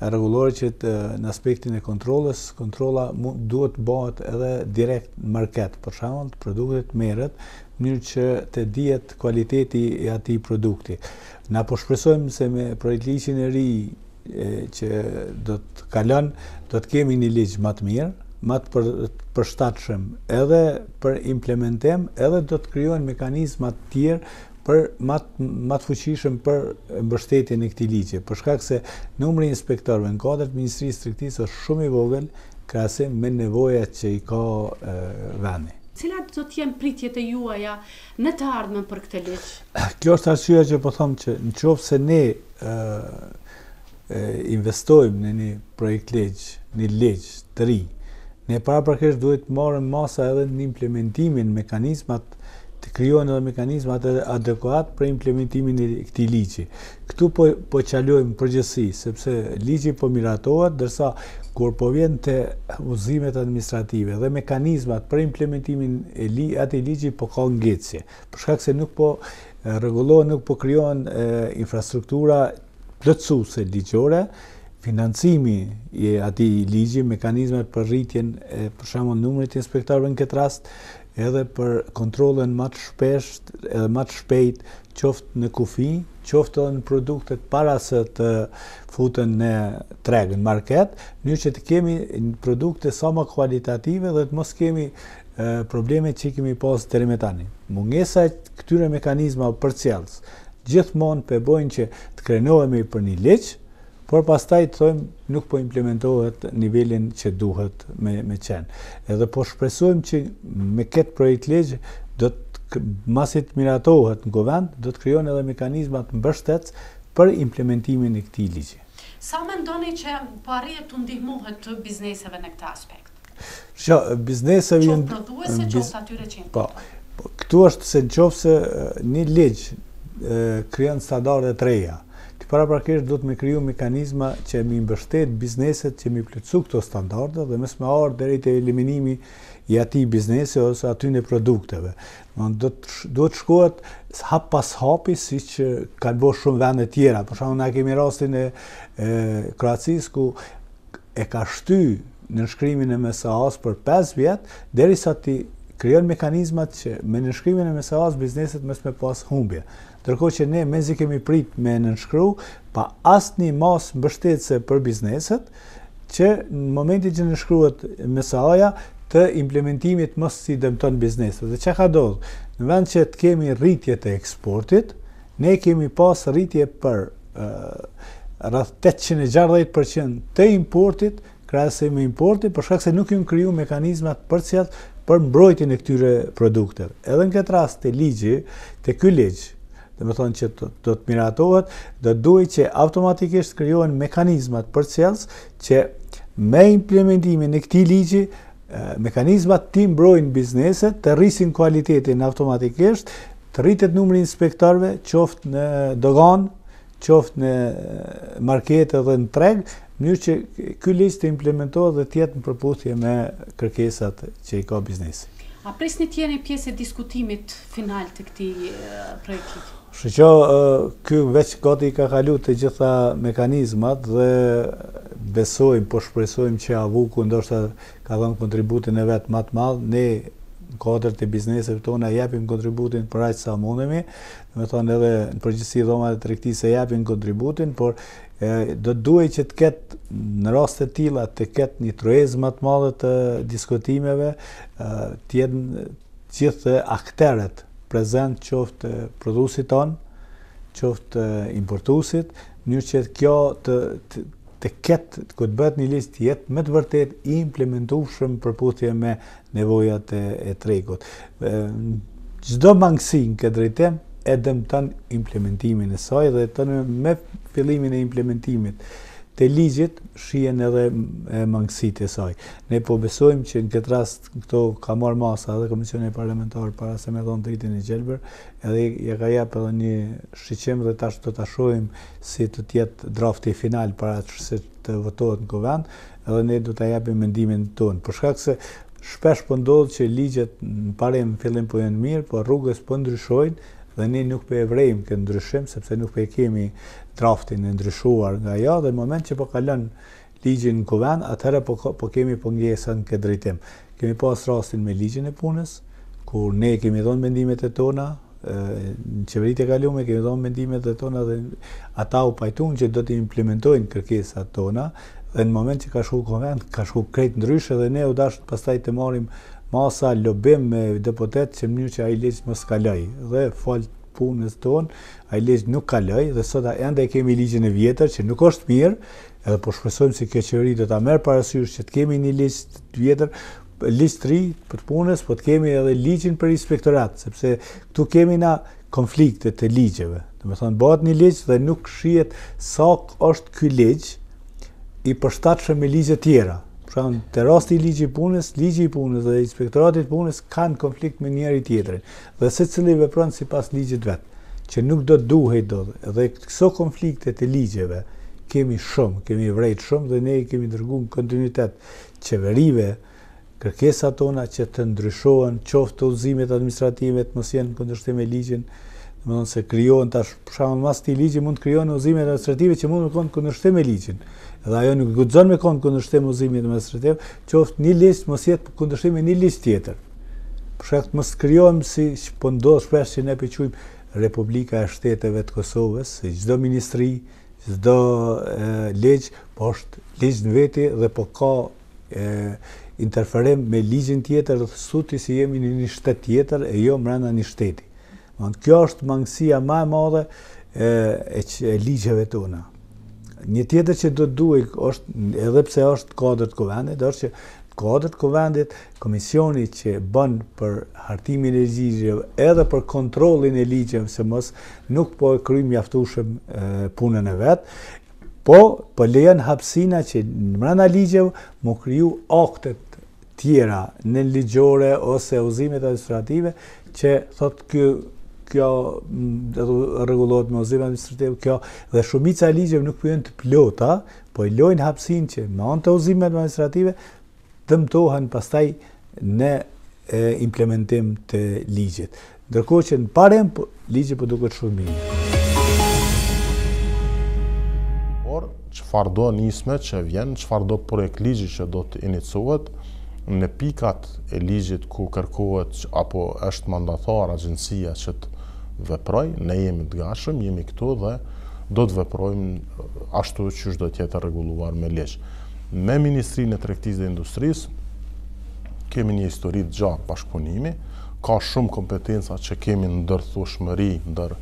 rregullore që të, në aspektin e kontrollës, kontrolla duhet të bëhet edhe direkt në market, për shembull, produkti të merret në mënyrë që të dihet kualiteti i atij produkti. Na po shpresojmë se me projektligjin e ri që do të kalon, do të kemi një ligj ma të mirë, ma të përshtatshëm edhe për implementim, edhe do të krijohen mekanizma të tjerë ma të fuqishëm për mbështetjen e këtij ligji, për shkak se numri i inspektorëve në kuadër të Ministrisë së Tregtisë është shumë i vogël krahasim me nevojat që i ka vendi. Cilat do të jenë pritjet e juaja në të ardhmen për këtë ligj? Kjo është arsyeja që po thom që në qoftë se ne investojmë në një projektligj, një ligj të ri, ne paraprakisht duhet të marrim masa edhe në implementimin, mekanizmat të krijohen edhe mekanizmat adekuat për implementimin e këtij ligji. Këtu po po çalojmë në përgjithësi, sepse ligji po miratohet, ndërsa kur po vjen te udhëzimet administrative dhe mekanizmat për implementimin e atij ligji po ka ngecje, për shkak se nuk po rregullohen, nuk po krijohen infrastruktura plotësuese ligjore, financimi i atij ligji, mekanizmat për rritjen e për shembull numrit të inspektorëve në këtë rast, edhe për kontrollen ma të shpesht edhe ma të shpejt qoftë në kufi, qoftë edhe në produktet para se të futen në treg, në market, në mënyrë që të kemi produkte sa ma kualitative dhe të mos kemi problemet që i kemi pas deri me tani. Mungesa e këtyre mekanizmave përcjellës gjithmonë po e bojnë që të krenohemi për një ligj, Por pastaj të thojmë nuk po implementohet në nivelin që duhet me qenë. Edhe po shpresojmë që me këtë projektligj do të masi të miratohet në Kuvend, do të krijohen edhe mekanizmat mbështetës për implementimin e këtij ligji. Sa mendoni që po arrihet t'u ndihmohet bizneseve në këtë aspekt? Shë, bizneseve... Qoftë prodhuese, qoftë atyre që po, po, Këtu është se në qoftë se një ligj krijon standarde të reja, ti paraprakisht duhet me kriju mekanizma që me i mbështet bizneset që me i plotësu këto standarde dhe mos me ardhë deri te eliminimi i atij biznesi ose atyre produkteve. Duhet të shkohet hap pas hapi, siç kanë bo shumë vende tjera. Për shembull, na kemi rastin e Kroacisë, ku e ka shty nënshkrimin e MSA-së për 5 vjet, derisa t'i krijon mekanizmat që me nënshkrimin e MSA-së bizneset mos me pas humbje. Ndërkohë që ne mezi kemi prit me nënshkru pa asnjë masë mbështetëse për bizneset, që në momentin që nënshkruhet MSA-ja të implementimit mos t'i dëmton bizneset. Dhe çka ka ndodh? Në vend që të kemi rritje të eksportit, Ne kemi pas rritje për rreth 860 për qind të importit krahasim me eksportin, për shkak se nuk janë kriju mekanizmat përcjellës për mbrojtjen e këtyre produkteve. Edhe në këtë rast te ligji, te ky ligj, domethonë që do të miratohet, do duhet që automatikisht krijohen mekanizmat përcjellës që me implementimin e këtij ligji, mekanizmat t'i mbrojnë bizneset, të rrisin kualitetin automatikisht, Të rritet numri i inspektorëve, qoftë në doganë, qoftë në markete dhe në treg, në mënyrë që ky ligj të implementohet dhe të jetë në përputhje me kërkesat që i ka biznesi. A pritni të jeni pjesë e diskutimit final të këtij projekti? Kështu që ky veç gati ka kalu të gjitha mekanizmat dhe besojmë, po shpresojmë që AVUK-u ndoshta ka dhonë kontributin e vet ma të madh, ne në kuadër të bizneseve tona e japim kontributin për aq sa mundemi, domethonë edhe në përgjithësi dhomat e tregtisë e japin kontributin, por do të duhej që të ketë në raste të tilla të ketë një tryezë ma të madhe të diskutimeve, të jenë të gjithë akteret prezent qoftë prodhuesit tanë, qoftë importuesit, në mënyrë që kjo të të ketë, kur të bëhet një ligj të jetë me të vërtetë i implementushëm përputhje me nevojat e, e tregut. Çdo mangësi në këtë drejtim e dëmton implementimin e saj dhe të në me fillimin e implementimit të ligjit shihen edhe mangësitë e saj. Ne po besojmë që në këtë rast Këtu ka marrë masa edhe Komisioni Parlamentar para se me dhonë dritën e gjelbër, edhe ia ka jep edhe një shikim dhe tash do ta shohim si do të jetë drafti final para se të votohet në Kuvend, edhe ne do ta japim mendimin tonë. Për shkak se shpesh po ndodh që ligjet në parim në fillim po janë mirë, por rrugës po ndryshojnë dhe ne nuk po e vrejmë këtë ndryshim sepse nuk po e kemi draftin e ndryshuar nga ajo dhe në moment që po kalon ligjin në Kuvend, atëherë po kemi pengesa në këtë drejtim. Kemi pas rastin me ligjin e punës, ku ne kemi dhënë mendimet e tona, në qeveritë e kalume kemi dhënë mendimet e tona dhe ata u pajtuan që do të implementojnë kërkesat tona dhe në moment që ka shku n'Kuvend, ka shku krejt ndryshe dhe ne u dashtë pastaj të marrim masa lobim me deputetë që mënyrë që ai ligj mos kalojë dhe falë punës tonë, ai ligj nuk kaloi dhe sot a ende kemi ligjin e vjetër që nuk është mirë, Edhe po shpresojmë se kjo qeveri do ta merr parasysh që të kemi një ligj të vjetër, ligj të ri për të punës, po të kemi edhe ligjin për inspektorat, sepse këtu kemi na konflikte të ligjeve. Domethonë bëhet një ligj dhe nuk shihet sa është ky ligj i përshtatshëm me ligje tjera. Pra, te rasti i ligji i punës, ligji i punës dhe inspektoratit punës kanë konflikt me njëri tjetrin. Dhe secili vepron sipas ligjit vet, që nuk do të duhej dot, dhe këso konflikte të ligjeve kemi shumë, kemi vrejt shumë dhe ne i kemi dërgu në kontinuitet qeverive kërkesat tona që të ndryshohen qoftë udhëzimet administrative të mos jenë në kundërshtim me ligjin, domethënë se krijohen tash për shembull mas këtij ligji mund të krijohen udhëzime administrative që mund të konë në kundërshtim me ligjin. Dhe ajo nuk guxon me konë në kundërshtim udhëzimi administrativ, qoftë një ligj mos jetë në kundërshtim me një ligj tjetër. Për shkak t'mos krijojmë si që po ndodh shpesh që ne po e quajmë Republika e Shteteve të Kosovës, se çdo ministri, çdo ligj po është ligj në veti dhe po ka interferim me ligjin tjetër dhe tuti si jemi në një shtet tjetër e jo mrena një shteti. Kjo është mangësia ma e madhe e, e ligjeve tona. Një tjetër që do të duhej është edhe pse është n'kuadër të kuvendit, është që n'kuadër të kuvendit Komisioni që bon për hartimin e ligjeve edhe për kontrollin e ligjeve sidomos nuk po e kryjnë mjaftueshëm punën e vet, po po lejon hapësina që brenda ligjeve mu kriju akte t'tjera nënligjore ose uzimet administrative që thotë kjo kjo do të rregullohet me uzim administrativ kjo dhe shumica e ligjeve nuk po janë të plota, po i lojnë hapësinë që me anë të uzimeve administrative dëmtohen pastaj në implementim të ligjit. Ndërkohë që në parim, po, ligji po duket shumë mirë. Por, çfarëdo nisme që vjen, çfarëdo projektligji që do të iniciohet, në pikat e ligjit ku kërkohet apo është mandatar agjencia që të veprojë, ne jemi të gatshëm, jemi këtu dhe do të veprojmë ashtu qysh do të jetë rregulluar me ligj. me Ministrinë e Tregtisë dhe Industrisë, kemi një histori të gjatë bashkëpunimi, ka shumë kompetenca që kemi ndërthurshmëri ndër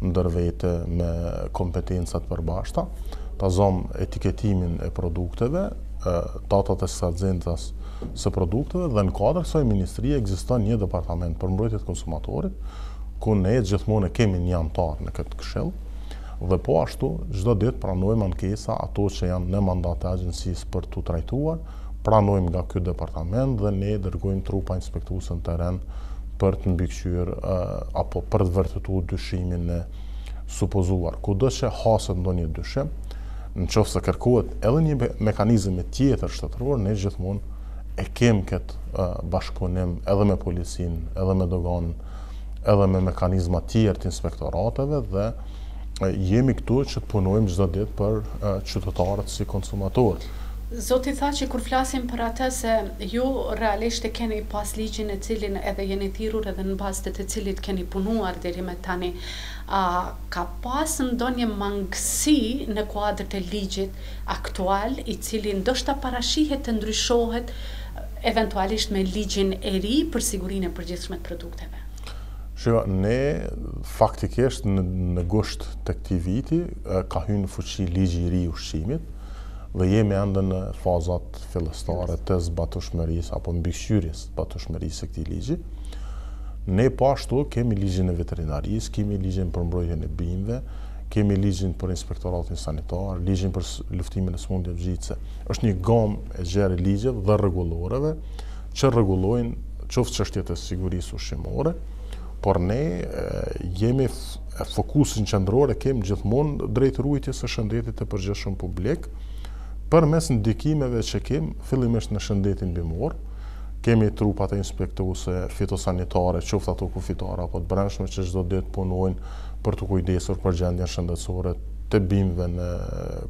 ndërvete me kompetenca të përbashkëta, ta zom etiketimin e produkteve, datat e skadencës së produkteve dhe në kuadër kësaj ministrie ekziston një departament për mbrojtje të konsumatorit, ku ne gjithmonë kemi një anëtar në këtë këshill. Dhe po ashtu, çdo ditë pranojmë ankesa ato që janë në mandat të agjencisë për t'u trajtuar, pranojmë nga ky departament dhe ne dërgojmë trupa inspektuese në terren për të mbikëqyrë apo për të vërtetuar dyshimin e supozuar. Kudo që haset ndonjë dyshim, në qoftë se kërkohet edhe një mekanizëm tjetër shtetëror, ne gjithmonë e kemë këtë bashkëpunim edhe me policinë, edhe me doganën, edhe me mekanizma tjerë të inspektorateve dhe jemi këtu që të punojmë çdo ditë për qytetarët si konsumatorë. Zoti Thaçi, kur flasim për atë se ju realisht e keni pas ligjin e cilin edhe jeni thirrur edhe në bazë të të cilit keni punuar deri me tani, a ka pas ndonjë mangësi në kuadër të ligjit aktual i cili ndoshta parashihet të ndryshohet eventualisht me ligjin e ri për sigurinë e përgjithshme të produkteve? Shiko, ne faktikisht në gusht të këtij viti ka hyrë në fuqi ligji i ri i ushqimit dhe jemi ende në fazat fillestare të zbatueshmërisë apo mbikëqyrjes së zbatueshmërisë së këtij ligji. Ne po ashtu kemi ligjin e veterinarisë, kemi ligjin për mbrojtjen e bimëve, kemi ligjin për inspektoratin sanitar, ligjin për luftimin e sëmundjeve ngjitëse. Është një gamë e gjerë e ligjeve dhe rregulloreve që rregullojnë qoftë çështjet e sigurisë ushqimore, por ne jemi fokusin qendror e kemi gjithmonë drejt ruajtjes së shëndetit të përgjithshëm publik përmes ndikimeve që kemi fillimisht në shëndetin bimor, kemi trupat inspektuese fitosanitare, qoftë ato kufitare apo të brendshme që çdo ditë punojnë për t'u kujdesur për gjendjen shëndetësore të bimëve në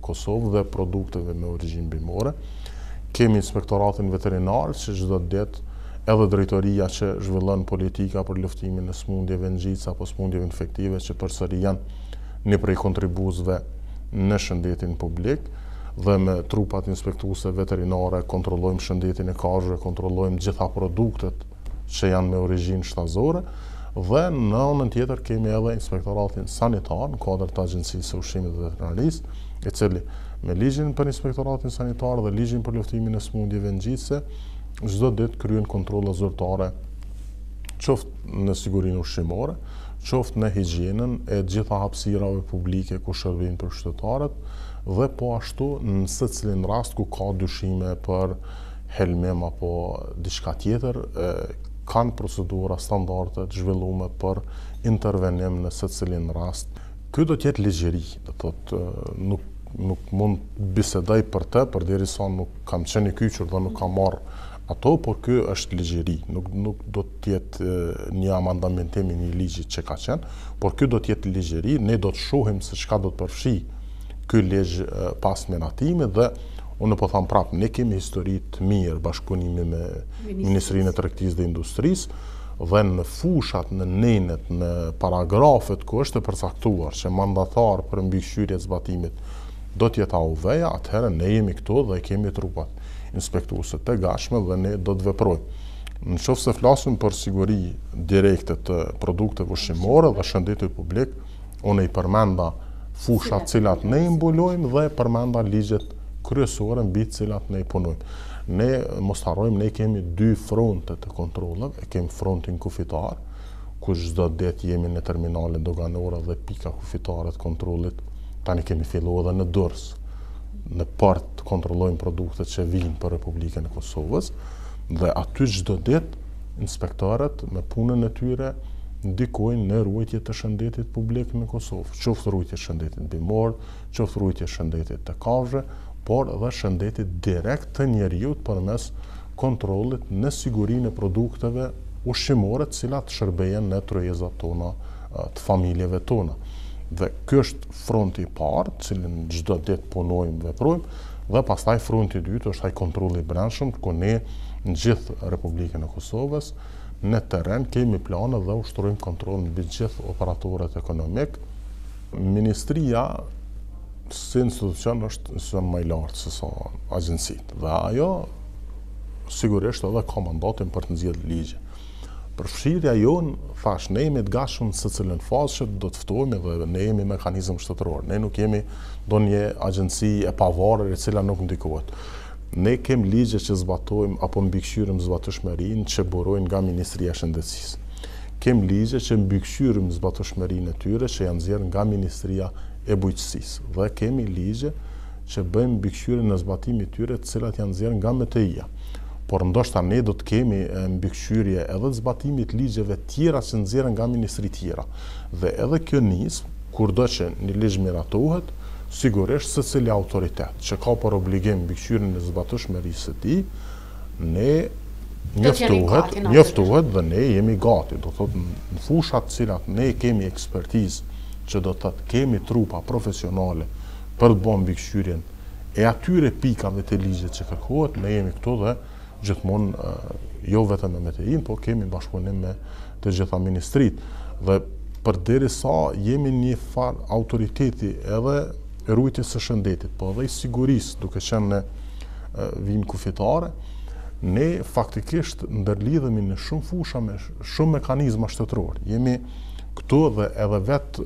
Kosovë dhe produkteve me origjinë bimore. Kemi inspektoratin veterinar që çdo ditë edhe drejtoria që zhvillon politika për luftimin e smundjeve ngjitëse apo smundjeve infektive që përsëri janë një prej kontribuesve në shëndetin publik dhe me trupat inspektuese veterinare kontrollojmë shëndetin e kafshëve, kontrollojmë gjitha produktet. që janë me origjinë shtazore dhe në anën tjetër kemi edhe inspektoratin sanitar në kuadër të Agjencisë së Ushqimit dhe Veterinarisë, i cili me ligjin për inspektoratin sanitar dhe ligjin për luftimin e sëmundjeve ngjitëse çdo ditë kryen kontrolla zyrtare qoftë në sigurinë ushqimore, qoftë në higjienën e gjitha hapësirave publike ku shërbejnë për qytetarët dhe po ashtu në secilin rast ku ka dyshime për Helmim apo diçka tjetër, kanë procedura standarde të zhvilluara për intervenim në secilin rast. Ky do të jetë ligj i ri, do të thotë nuk nuk mund të bisedoj për të përderisa nuk kam qenë i kyçur dhe nuk kam marrë ato, por ky është ligj i ri, nuk nuk do të jetë një amandamentim i një ligji që ka qenë, por ky do të jetë ligj i ri, ne do të shohim se çka do të përfshijë ky ligj pas miratimit dhe Unë po thom prapë, ne kemi histori të mirë bashkëpunimi me Ministrinë e Tregtisë dhe Industrisë dhe në fushat, në nenet, në paragrafet ku është e përcaktuar që mandatar për mbikëqyrje të zbatimit do të jetë AUV-ja, atëherë ne jemi këtu dhe kemi trupat inspektuese të gatshme dhe ne do të veprojmë. Në qoftë se flasim për siguri direkte të produkteve ushqimore dhe shëndetit publik, Unë i përmenda fushat cilat ne i mbulojmë dhe përmenda ligjet kryesore mbi të cilat ne punojmë. Ne mos të harrojmë, ne kemi dy fronte të kontrolleve, e kemi frontin kufitar, ku çdo ditë jemi në terminale doganore dhe pika kufitare të kontrollit. Tani kemi fillu edhe në Durrës. Në port kontrollojmë produktet që vijnë për Republikën e Kosovës dhe aty çdo ditë Inspektorët me punën e tyre ndikojnë në ruajtje të shëndetit publik në Kosovë, qoftë ruajtje shëndetit bimor, qoftë ruajtje shëndetit të kafshëve, por dhe shëndetit direkt të njeriut përmes kontrollit në sigurinë e produkteve ushqimore të cilat shërbehen në tryezat tona të familjeve tona. Dhe ky është fronti i parë, të cilin çdo ditë punojmë, veprojmë. Dhe pastaj fronti i dytë është ai kontrolli i brendshëm ku ne në gjithë Republikën e Kosovës në terren kemi plane dhe ushtrojmë kontroll mbi gjithë operatorët ekonomikë. Ministria si institucion është institucion ma i lartë se sa agjencitë dhe ajo sigurisht edhe ka mandatin për të nxjerrë ligje. Përfshirja jonë, thashë, ne jemi të gatshëm në secilën fazë që do të ftohemi dhe ne jemi mekanizëm shtetëror. Ne nuk jemi ndonjë agjenci e pavarur e cila nuk ndikohet. Ne kem ligje që zbatojmë apo mbikëqyrim zbatueshmërinë që burojnë nga Ministria e Shëndetësisë. Kem ligje që mbikëqyrim zbatueshmërinë e tyre që janë nxjerrë nga Ministria e Bujqësisë dhe kemi ligje që bëjmë mbikëqyrjen në zbatim të tyre të cilat janë nxjerrë nga MTI-ja. Por ndoshta ne do të kemi mbikëqyrje edhe të zbatimit të ligjeve tjera që nxirren nga ministri tjera. Dhe edhe kjo nismë, kurdo që një ligj miratohet, sigurisht secili autoritet që ka për obligim mbikëqyrjen e zbatueshmërisë së tij, ne njoftohet, njoftohet dhe ne jemi gati, do thotë në fushat cilat ne kemi ekspertizë që do thotë kemi trupa profesionale për të bo mbikëqyrjen e atyre pikave të ligjit që kërkohet, ne jemi këtu dhe gjithmonë jo vetëm me MTI-në, po kemi bashkëpunim me të gjitha ministritë. Dhe përderisa jemi njëfarë autoriteti edhe i ruajtjes së shëndetit, po edhe i sigurisë, duke qenë në vijën kufitare, ne faktikisht ndërlidhemi në shumë fusha me shumë mekanizma shtetërorë. Jemi këtu dhe edhe vetë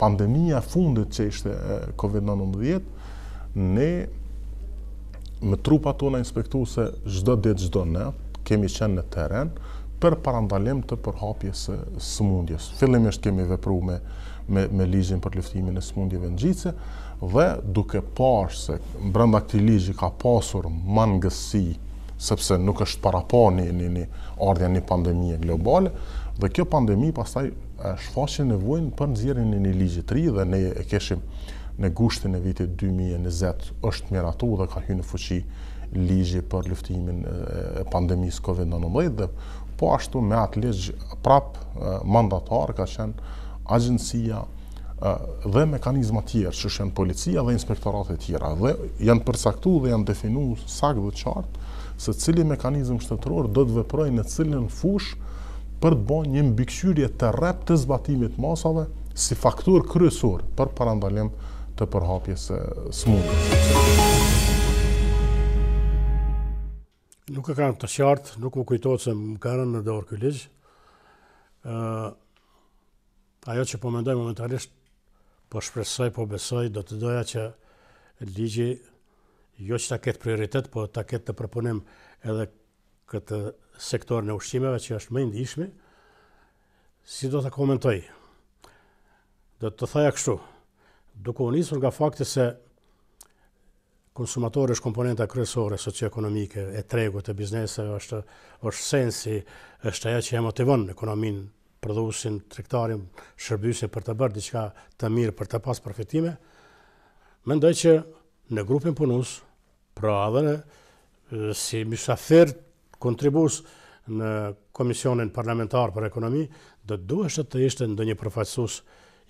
pandemia e fundit që ishte COVID-19, ne me trupat tona inspektuese çdo ditë, çdo natë, kemi qenë në teren për parandalim të përhapjes së sëmundjes. Fillimisht kemi vepru me, me, me ligjin për luftimin e sëmundjeve ngjitëse dhe duke parë se brenda këtij ligji ka pasur mangësi sepse nuk është parapa një, një, një ardhja e një pandemie globale, dhe kjo pandemi pastaj shfaqi nevojën për nxjerrjen e një ligji të ri dhe ne e keshim në gushtin e vitit 2020 është miratu dhe ka hy në fuqi ligji për luftimin e pandemisë COVID-19 dhe po ashtu me atë ligj prap mandatar ka qenë agjensia dhe mekanizmat tjerë siç janë policia dhe inspektorate tjera dhe janë përcaktu dhe janë definu saktë dhe qartë se cili mekanizëm shtetëror do të veprojë në cilën fushë për të bërë një mbikëqyrje të rreptë të zbatimit të masave si faktor kryesor për parandalim të përhapjes së smundjes. Nuk e kam të qartë, nuk më kujtohet se më ka rënë në dorë ky ligj. Ajo që po mendoj momentalisht, po shpresoj, po besoj, do të doja që ligji jo që ta ketë prioritet, po ta ketë në përpunim edhe këtë sektorin e ushqimeve që është më i ndjeshmi, si do ta komentoni? Do të thoja kështu, duke u nisur nga fakti se Konsumatori është komponenta kryesore socio-ekonomike e tregut, e bizneseve, është është sensi, është ajo që e motivon ekonominë, prodhuesin, tregtarin, shërbyesin për të bërë diçka të mirë, për të pas përfitime. Mendoj që në grupin punues, pra edhe në Si mysafir kontribuues në Komisionin Parlamentar për Ekonomi, do të duheshe të ishte ndonjë përfaqësues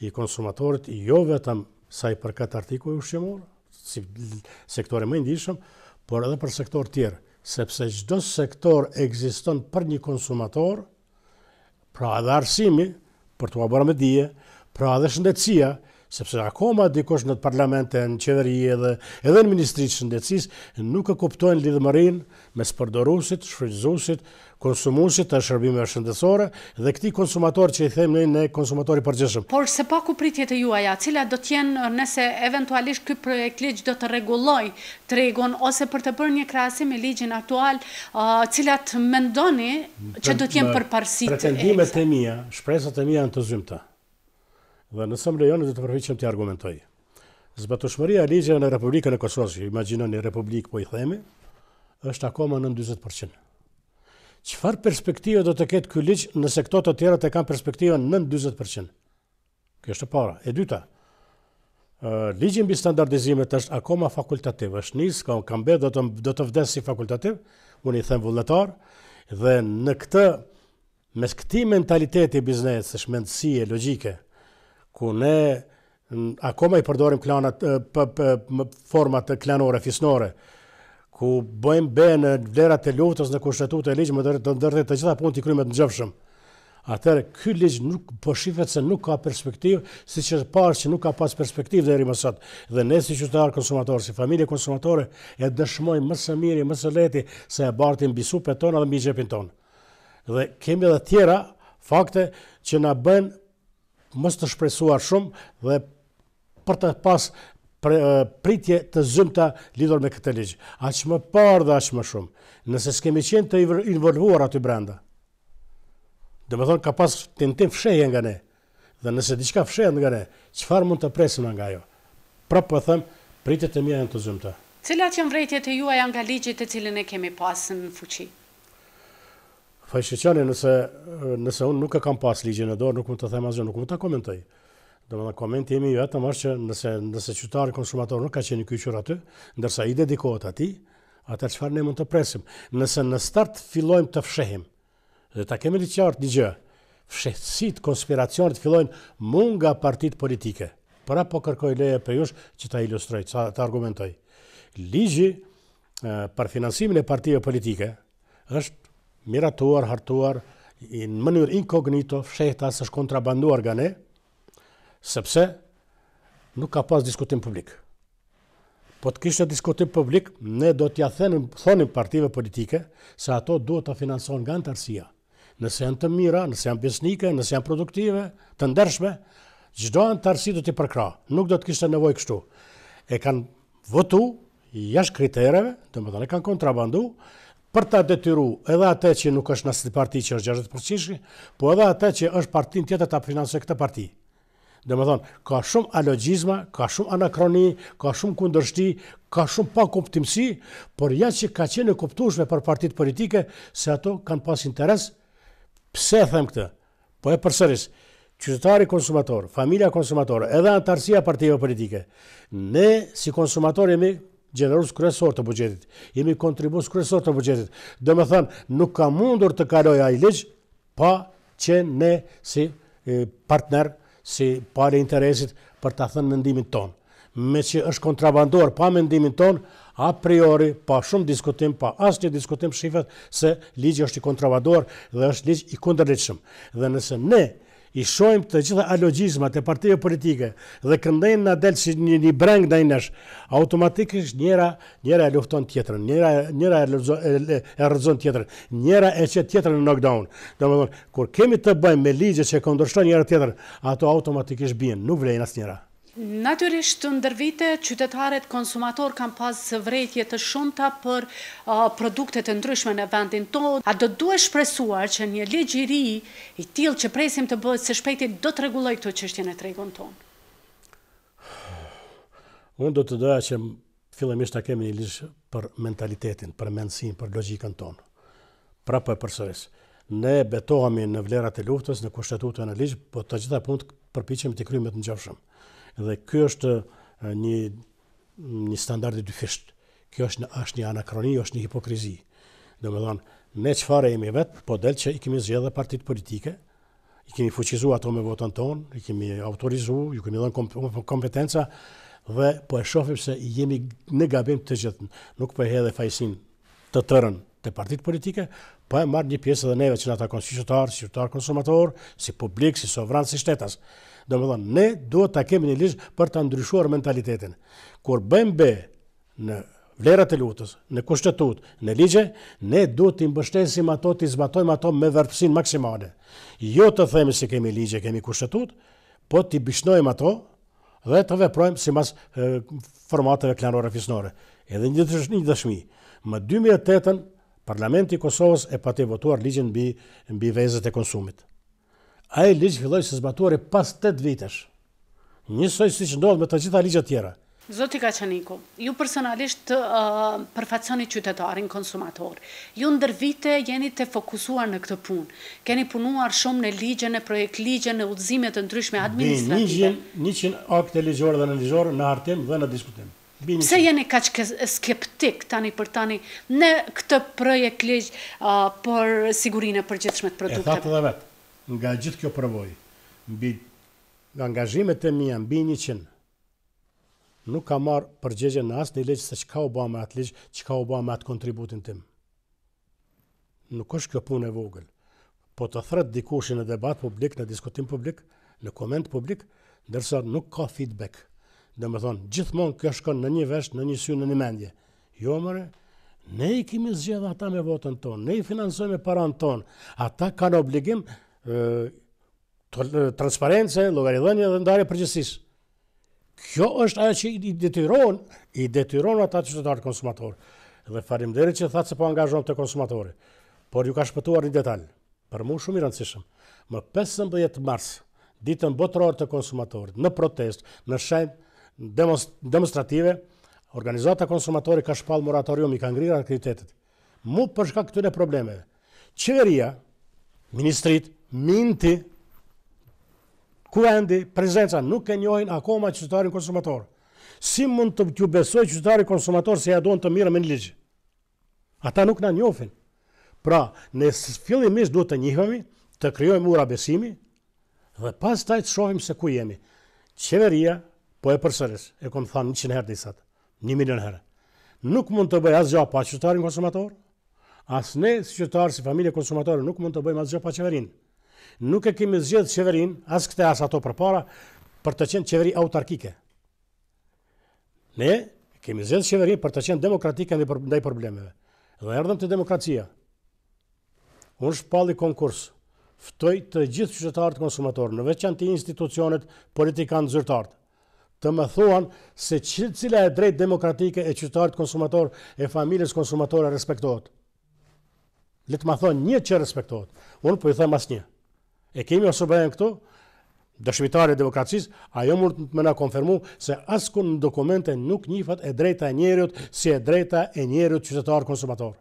i konsumatorit, jo vetëm sa i përket artikujve ushqimorë, si sektori më i ndjeshëm, por edhe për sektorët tjerë, sepse çdo sektor ekziston për një konsumator, pra edhe arsimi, për t'ua bërë me dije, pra edhe shëndetësia, sepse akoma dikush në parlament e në qeveri edhe, edhe në Ministri të Shëndetësisë nuk e kuptojnë lidhmërinë mes përdorusit, shfrytëzusit, konsumusit të shërbimeve shëndetësore dhe këtij konsumatori që i themi ne konsumator i përgjithshëm. Por se paku pritjet e tuaja, cilat do t'jenë nëse eventualisht ky projektligj do të rregullojë tregun ose për të bërë një krahasim me ligjin aktual, cilat mendoni që do të jenë përparësitë e kësaj? Pretendimet e mia, shpresat e mia janë të zymta dhe nëse më lejoni do të përpiqem t'i argumentoj. Zbatueshmëria e ligjeve në Republikën e Kosovës, që imagjinoni republikë po i themi, është akoma nën dyzet për qind. Çfarë perspektive do të ketë ky ligj nëse këto të tjerat e kanë perspektivën nën dyzet për qind? Kjo është e para. E dyta, Ligji mbi standardizimet është akoma fakultativ, është nis, ka, ka mbet, do të, do të vdes si fakultativ, unë i them vullnetar, dhe në këtë, mes këtij mentaliteti biznesesh, mendësie, logjike, ku ne akoma i përdorim klanat, për, për, për format klanore, fisnore, ku bëjmë be në vlerat e luftës në kushtetutë e ligjë, me të ndërtë të gjitha punët i kryejmë të njofshëm. atëherë ky ligj nuk po shifet se nuk ka perspektivë, siç është parë që nuk ka pas perspektivë deri më sot dhe ne si qytetarë konsumatorë, si familje konsumatore e dëshmojmë më së miri, më së lehti se e bartim mbi supet tona dhe mbi xhepin tonë. Dhe kemi edhe tjera fakte që na bëjnë Mos të shpresuar shumë dhe për të pas pritje të zymta lidhur me këtë ligj. Aq më parë dhe aq më shumë. Nëse s'kemi qenë të involvuar aty brenda. Domethënë ka pas tentim fshehje nga ne. Dhe nëse diçka fshehet nga ne, çfarë mund të presim nga ajo? Pra po e them, pritjet e mia janë të zymta. Cilat janë vërejtjet e juaja nga ligji të cilin e kemi pas në fuqi? Po shiqoni, nëse, nëse unë nuk e kam pas ligjin në dorë, nuk mund të them asgjë, nuk mund të komentoj. Domethënë komenti imi i vetëm është që nëse nëse qytetari konsumator nuk ka qenë i kyçur aty, ndërsa i dedikohet atij, atëherë çfarë ne mund të presim? Nëse në start fillojmë të fshehim dhe ta kemi të qartë një gjë, fshehtësitë, konspiracionet fillojnë mu nga partitë politike. Pra po kërkoj leje prej jush që ta ilustroj, që ta argumentoj. Ligji për financimin e partive politike, Është miratuar, hartuar në mënyrë inkognito, fshehtas, është kontrabanduar nga ne, sepse nuk ka pas diskutim publik. Po të kishte diskutim publik, ne do t'ia thenim, thonim partive politike, se ato duhet të financohen nga anëtarësia. Nëse janë të mira, nëse janë besnike, nëse janë produktive, të ndershme, çdo anëtarësi do t'i përkrah. Nuk do të kishte nevojë kështu. E kanë votu jashtë kritereve, domethënë, e kanë kontrabandu, për ta detyru edhe atë që nuk është n'asnji parti që është 60%, po edhe atë që është n'partinë tjetër ta financojë këtë parti. Domethënë, ka shumë alogjizma, ka shumë anakroni, ka shumë kundërshti, ka shumë pakuptimësi, por ja që ka qenë e kuptueshme për partitë politike se ato kanë pas interes. Pse e them këtë? Po e përsëris, qytetari konsumator, familja konsumatore, edhe anëtarësia e partive politike, ne si konsumatorë jemi gjenerues kryesorë të buxhetit, jemi kontribues kryesorë të buxhetit. Domethënë, nuk ka mundur të kalojë ai ligj, pa qenë ne si partner, si palë e interesit për ta thënë mendimin tonë. Meqë është kontrabanduar pa mendimin tonë, a priori, pa shumë diskutim, pa asnjë diskutim shifet se ligji është i kontrabanduar dhe është ligj i kundërligjshëm. Dhe nëse ne i shohim të gjitha alogjizmat e partive politike dhe këndej na del si një brengë ndaj nesh, automatikisht njëra Njëra e lufton tjetrën, njëra e rrëzon tjetrën, njëra e qet tjetrën në knockdown. Domethënë, kur kemi të bëjmë me ligje që e kundërshtojnë njëra tjetrën, ato automatikisht bien, nuk vlejnë asnjëra. Natyrisht, ndër vite, qytetarët konsumatorë kanë pas vërejtje të shumta për produktet e ndryshme në vendin tonë. A do duhet shpresuar që një ligj i ri, i tillë që presim të bëhet së shpejti, do të rregullojë këto çështje në tregun tonë? Unë do të doja që Fillimisht ta kemi një ligj për mentalitetin, për mendësinë, për logjikën tonë. Prapë po e përsëris. Ne betohemi në vlerat e luftës, në kushtetutë e në ligj, po të gjitha punët përpiqemi t'i kryejmë me të njofshëm. Dhe ky është një një standard i dyfishtë. Kjo është një, është një anakroni, është një hipokrizi. Domethënë, ne çfarë jemi vetë, po del që i kemi zgjedhë partitë politike, I kemi fuqizu ato me votën tonë, i kemi autorizu, ju kemi dhënë kompetenca dhe po e shofim se jemi në gabim të gjithë. Nuk po e hedh fajësinë të tërën te partitë politike, po e marr një pjesë dhe neve që na takon si qytetarë, si qytetarë konsumatorë, si publik, si sovran, si shtetas. Domethënë, ne duhet ta kemi një ligj për ta ndryshuar mentalitetin. Kur bëjmë be, në vlerat e luftës, në Kushtetutë, në ligje, ne duhet t'i mbështesim ato, t'i zbatojmë ato me përpikësinë maksimale. Jo të themi se kemi ligje, kemi Kushtetutë, po t'i bishtnojmë ato dhe të veprojmë sipas formateve klanore fisnore. Edhe një dëshmi. Më 2008-ën Parlamenti i Kosovës e pati votuar ligjin mbi mbi vezët e konsumit. Ai ligj filloi së zbatuari pas tetë vitesh. Njësoj siç ndodh me të gjitha ligjet tjera. Zoti Kaçaniku, ju personalisht përfaqësoni qytetarin konsumator. Ju ndër vite jeni i fokusuar në këtë punë. Keni punuar shumë në ligje, në projektligje, në udhëzime të ndryshme administrative. Mbi njëqind akte ligjore dhe nënligjore në hartim dhe në diskutim. Pse jeni kaq skeptik tani për tani në këtë projektligj për sigurinë e përgjithshme të produkteve? E thatë edhe vetë, nga gjithë kjo përvojë, mbi, nga angazhimet e mia mbi njëqind, nuk kam marrë përgjigje në asnjë ligj se çka u bë me atë ligj, çka u bë me atë kontributin tim. Nuk është kjo punë e vogël. Po të thret dikushi në debat publik, në diskutim publik, në koment publik, ndërsa nuk ka feedback. Domethënë, gjithmonë kjo shkon në një vesh, në një sy, në një mendje. Jo more, ne i kemi zgjedh ata me votën tonë, ne i financojmë me paranë tonë. Ata kanë obligim transparencë, llogaridhënie dhe ndarje përgjegjësisë. Kjo është ajo që i detyron, i detyron ata qytetarë konsumatorë. Dhe faleminderit që thatë se po angazhohem te Konsumatori. Por ju ka shpëtuar një detal, për mua shumë i rëndësishëm. Më 15 mars, ditën botërore të konsumatorit, në protestë, në shenjë demonstrative, organizata Konsumatori ka shpallë moratorium, i ka ngrirë aktivitetet. Mu për shkak këtyre problemeve, qeveria, ministritë, MINT-i, kuvendi, presidenca nuk e njohin akoma qytetarin konsumator. Si mund t'ju besojë qytetari konsumator se ia duan të mirën me një ligj? Ata nuk na njohin. Pra, ne fillimisht duhet të njihemi, të krijojmë ura besimi dhe pastaj të shohim se ku jemi. Qeveria, po e përsëris, e kam thënë 100 herë disa. Një milion herë. Nuk mund të bëjë asgjë pa qytetarin konsumator, as ne si qytetarë, si familje konsumatore nuk mund të bëjmë asgjë pa qeverinë. Nuk e kemi zgjedhë qeverinë, as këtë as ato përpara, për të qenë qeveri autarkike. Ne kemi zgjedhë qeverinë për të qenë demokratike ndaj, për, ndaj problemeve. Dhe erdhëm te demokracia. Unë shpalli konkurs, ftoj të gjithë qytetarët konsumatorë, në veçanti institucionet, politikanët, zyrtarët, Të më thuan se cila e drejtë demokratike e qytetarit konsumator e familjes konsumatore respektohet? Le të ma thonë një që respektohet. Unë po ju them asnjë. E kemi OSBE-në këtu, dëshmitare e demokracisë, ajo mund të më na konfirmu se askund në dokumente nuk njifet e drejta e njeriut si e drejta e njeriut qytetar konsumator.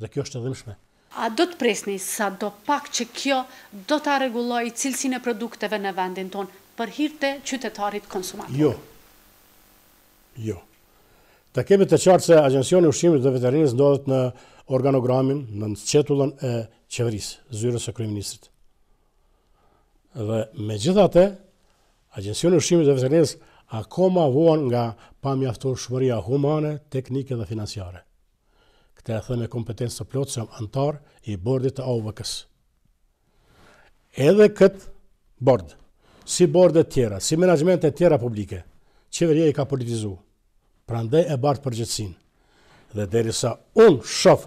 Dhe kjo është e dhimbshme. A do të prisni sadopak që kjo do ta rregullojë cilësinë e produkteve në vendin tonë për hir të qytetarit konsumator? Jo. Jo. Të kemi të qartë se Agjencioni i Ushqimit dhe Veterinisë ndodhet në organogramin, nën sqetullën e qeverisë, zyrës së kryeministrit. Dhe megjithatë, Agjencioni i Ushqimit dhe Veterinisë akoma vuan nga pamjaftueshmëria humane, teknike dhe financiare. Këtë e them me kompetencë të plotë se jam anëtar i bordit të AUVK-së. Edhe këtë bord, si bordet e tjera, si menaxhmentet e tjera publike, qeveria i ka politizu. Prandaj e bart përgjegjësinë. Dhe derisa unë shof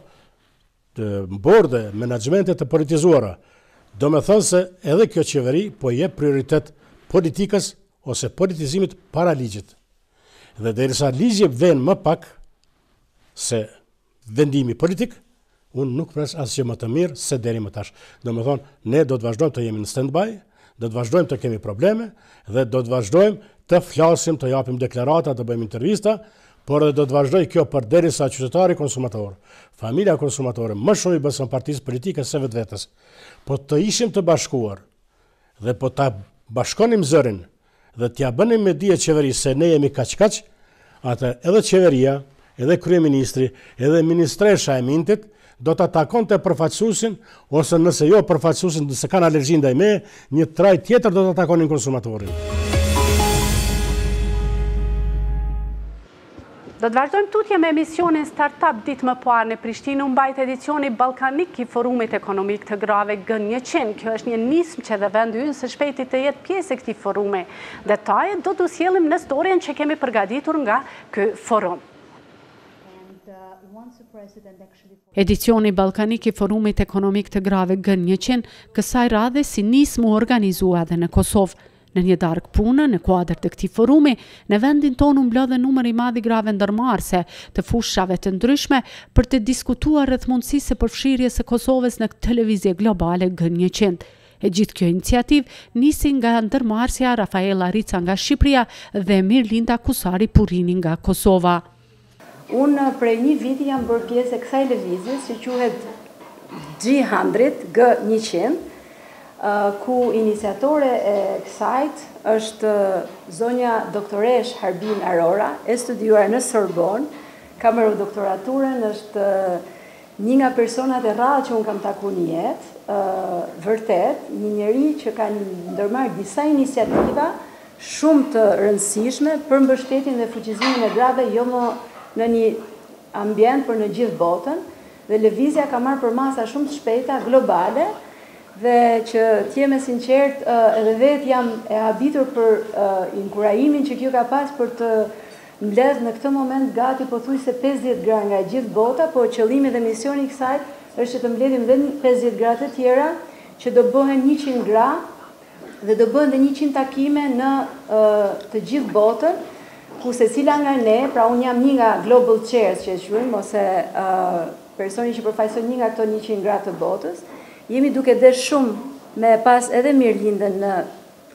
borde, menaxhmente të politizuara, domethënë se edhe kjo qeveri po i jep prioritet politikës ose politizimit para ligjit. Dhe derisa ligji vlen më pak, se vendimi politik, unë nuk pres asgjë më të mirë se deri më tash. Domethonë, ne do të vazhdojmë të jemi në stand-by, do të vazhdojmë të kemi probleme dhe do të vazhdojmë të flasim, të japim deklarata, të bëjmë intervista, por edhe do të vazhdojë kjo përderisa qytetari konsumator, familja konsumatore, më shumë i beson partisë politike se vetvetes. Po të ishim të bashkuar, Dhe po ta bashkonim zërin dhe t'ia bënim me dije qeverisë se ne jemi kaq kaq, atëherë edhe qeveria, edhe kryeministri, edhe ministresha e MINT-it do ta takonte përfaqësuesin ose nëse jo përfaqësuesin nëse kanë alergji ndaj meje, në trajtë tjetër do ta takonin konsumatorin. Do të vazhdojmë tutje me emisionin Startup. Ditë më parë në Prishtinë u mbajt edicioni ballkanik i Forumit Ekonomik të Grave G njëqind. Kjo është një nismë që dhe vendi ynë së shpejti të jetë pjesë e këtij forumi. Detajet do t'jua sjellim në storien që kemi përgatitur nga ky forum. Edicioni ballkanik i Forumit Ekonomik të Grave G njëqind kësaj radhe si nismë u organizua edhe në Kosovë. Në një darkë pune në kuadër të këtij forumi, në vendin tonë u mblodhën numër i madh i grave ndërmarrëse të fushave të ndryshme për të diskutuar rreth mundësisë së përfshirjes së Kosovës në këtë lëvizje globale G100. E gjithë kjo iniciativë nisi nga ndërmarrësja Rafaela Rica nga Shqipëria dhe Mirlinda Kusari Purrini nga Kosova. Unë prej një viti jam bërë pjesë e kësaj lëvizjes që quhet G100, G100, ku iniciatore e kësajt është zonja doktoreshë Harbeen Arora, e studiuar në Sorbonë, ka marrë doktoraturën, është një nga personat e rrallë që unë kam taku në jetë, vërtet, një njeri që ka ndërmarrë disa iniciativa shumë të rëndësishme për mbështetjen dhe fuqizimin e grave jo më në një ambient por në gjithë botën dhe lëvizja ka marrë përmasa shumë të shpejta globale dhe që të jem e sinqertë ë, edhe vetë jam e habitur për ë, inkurajimin që kjo ka pas për të mbledh në këtë moment gati pothuajse pesëdhjetë gra nga e gjithë bota po qëllimi dhe misioni i kësaj është që të mbledhim dhe pesëdhjetë gra të tjera që do bëhen njëqind gra dhe do bëhen dhe njëqind takime në të gjithë botën, ku secila nga ne, pra unë jam një nga global chairs që e quajmë ose personi që përfaqëson një nga këto njëqind gra të botës, jemi duke dasht shumë me e pas edhe Mirlindën në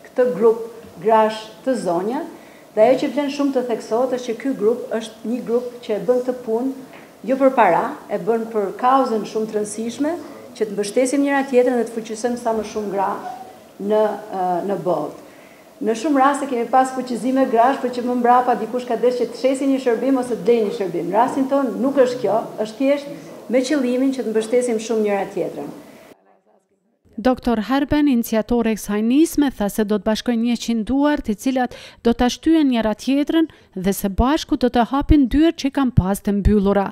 këtë grup grash të zonjat, Dhe ajo që vlen shumë të theksohet është që ky grup është një grup që e bën këtë punë jo për para, e bën për kauzën shumë të rëndësishme, që të mbështesim njëra tjetrën dhe të fuqizojmë sa më shumë gra në në botë. Në shumë raste kemi pas fuqizime grash, por që më mbrapa dikush ka dashtë që të shesë një shërbim ose të blejë një shërbim. Në rastin tonë nuk është kjo, është thjesht me qëllimin që të mbështesim shumë njëra tjetrën. Doktor Harbeen, iniciatore e kësaj nisme, tha se do të bashkojnë njëqind duar të cilat do ta shtyjnë njëra-tjetrën dhe së bashku do të hapin dyert që i kanë pas të mbyllura.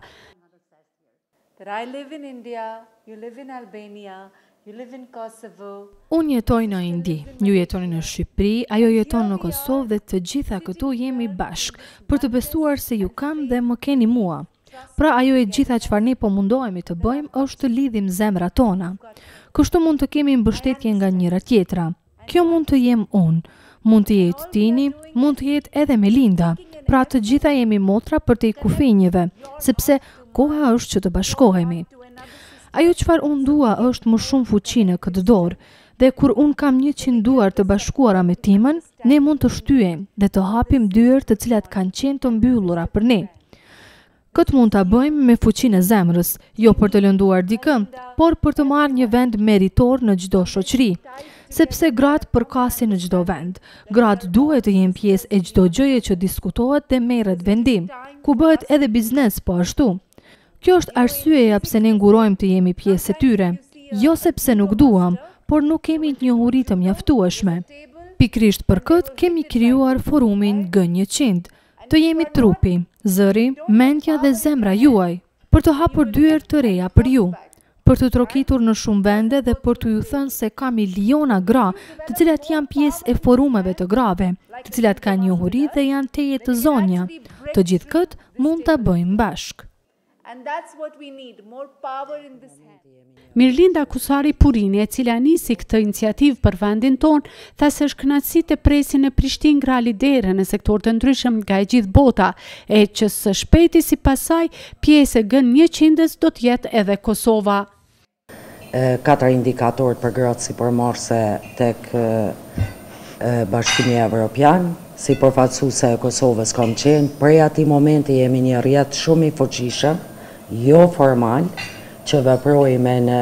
Unë jetoj në Indi, ju jetoni në Shqipëri, ajo jeton në Kosovë dhe të gjitha këtu jemi bashkë, për të besuar se ju kam dhe më keni mua. Pra ajo e gjitha çfarë ne po mundohemi të bëjmë është të lidhim zemrat tona. Kështu mund të kemi mbështetje nga njëra tjetra. Kjo mund të jem unë, mund të jetë Tini, mund të jetë edhe Mirlinda. Pra të gjitha jemi motra përtej kufinjve, sepse koha është që të bashkohemi. Ajo çfarë unë dua është më shumë fuqi në këtë dorë. Dhe kur unë kam njëqind duar të bashkuara me timën, ne mund të shtyejmë dhe të hapim dyert të cilat kanë qenë të mbyllura për ne. Këtë mund ta bëjmë me fuqinë e zemrës, jo për të lënduar dikë, por për të marrë një vend meritor në çdo shoqëri. Sepse gratë përkasin në çdo vend. Gratë duhet të jenë pjesë e çdo gjëje që diskutohet dhe merret vendim, ku bëhet edhe biznes po ashtu. Kjo është arsyeja pse ne ngurojmë të jemi pjesë e tyre, jo sepse nuk duam, por nuk kemi njohuri të mjaftueshme. Pikërisht për këtë kemi krijuar forumin G100, të jemi trupi, zëri, mendja dhe zemra juaj, për të hapur dyer të reja për ju. për të trokitur në shumë vende dhe për t'ju thënë se ka miliona gra të cilat janë pjesë e forumeve të grave, të cilat kanë njohuri dhe janë tejet të zonja. Të gjithë këtë mund ta bëjmë bashkë. Mirlinda Kusari Purini, e cila nisi këtë iniciativë për vendin tonë, tha se është kënaqësi të presin në Prishtinë gra lidere në sektorë të ndryshëm nga e gjithë bota, e që së shpejti sipas saj, pjesë e G njëqindës do të jetë edhe Kosova. E katër indikatorët për gratë sipërmarrëse tek Bashkimi Evropian. Si përfaqësuese e Kosovës kam qenë, prej atij momenti jemi një rrjet shumë i fuqishëm, jo formal, që veprojmë në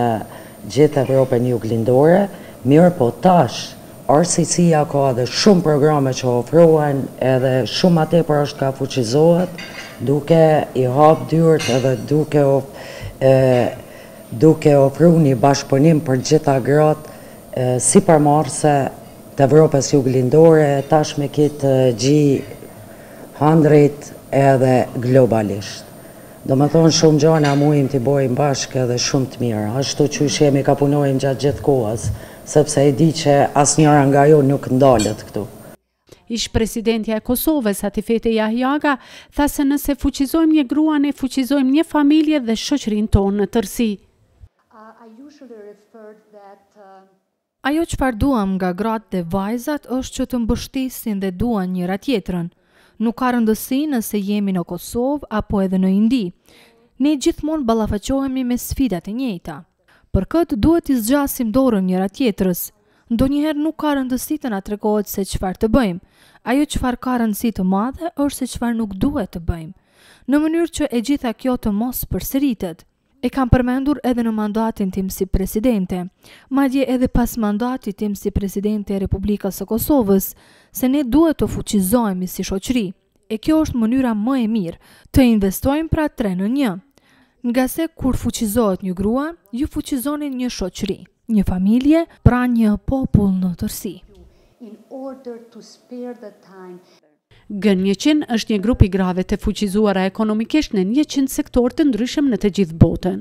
gjithë Evropën Juglindore, mirëpo tash RCC-ja ka edhe shumë programe që ofrohen edhe shumë ma tepër është ka fuqizohet duke i hapë dyert edhe duke duke ofru një bashkëpunim për gjitha gratë sipërmarrëse të Evropës Juglindore e tash me kitë G hundred edhe globalisht. Domethënë shumë gjana mujim t'i bojim bashkë edhe shumë të mira ashtu qysh jemi ka punojim gjatë gjithë kohës sepse e di që asnjëra nga ju nuk ndalet këtu. Ish-presidentja e Kosovës, Atifete Jahjaga, tha se nëse fuqizojmë një grua ne fuqizojmë një familje dhe shoqërinë tonë në tërësi. Ajo çfarë duam nga gratë dhe vajzat është që të mbështesin dhe duan njëra tjetrën. Nuk ka rëndësi nëse jemi në Kosovë apo edhe në Indi. Ne gjithmonë ballafaqohemi me sfidat e njëjta. Për këtë duhet t'i zgjasim dorën njëra tjetrës. Ndonjëherë nuk ka rëndësi të na tregohet se çfarë të bëjmë. Ajo çfarë ka rëndësi të madhe është se çfarë nuk duhet të bëjmë. Në mënyrë që e gjitha kjo të mos përsëritet. E kam përmendur edhe në mandatin tim si presidente, madje edhe pas mandatit tim si presidente e Republikës së Kosovës, se ne duhet të fuqizohemi si shoqëri. E kjo është mënyra më e mirë, të investojmë pra tre në një. Ngase kur fuqizohet një grua, ju fuqizoni një shoqëri, një familje, pra një popull në tërësi. G njëqind është një grup i grave të fuqizuara ekonomikisht në njëqind sektorë të ndryshëm në të gjithë botën.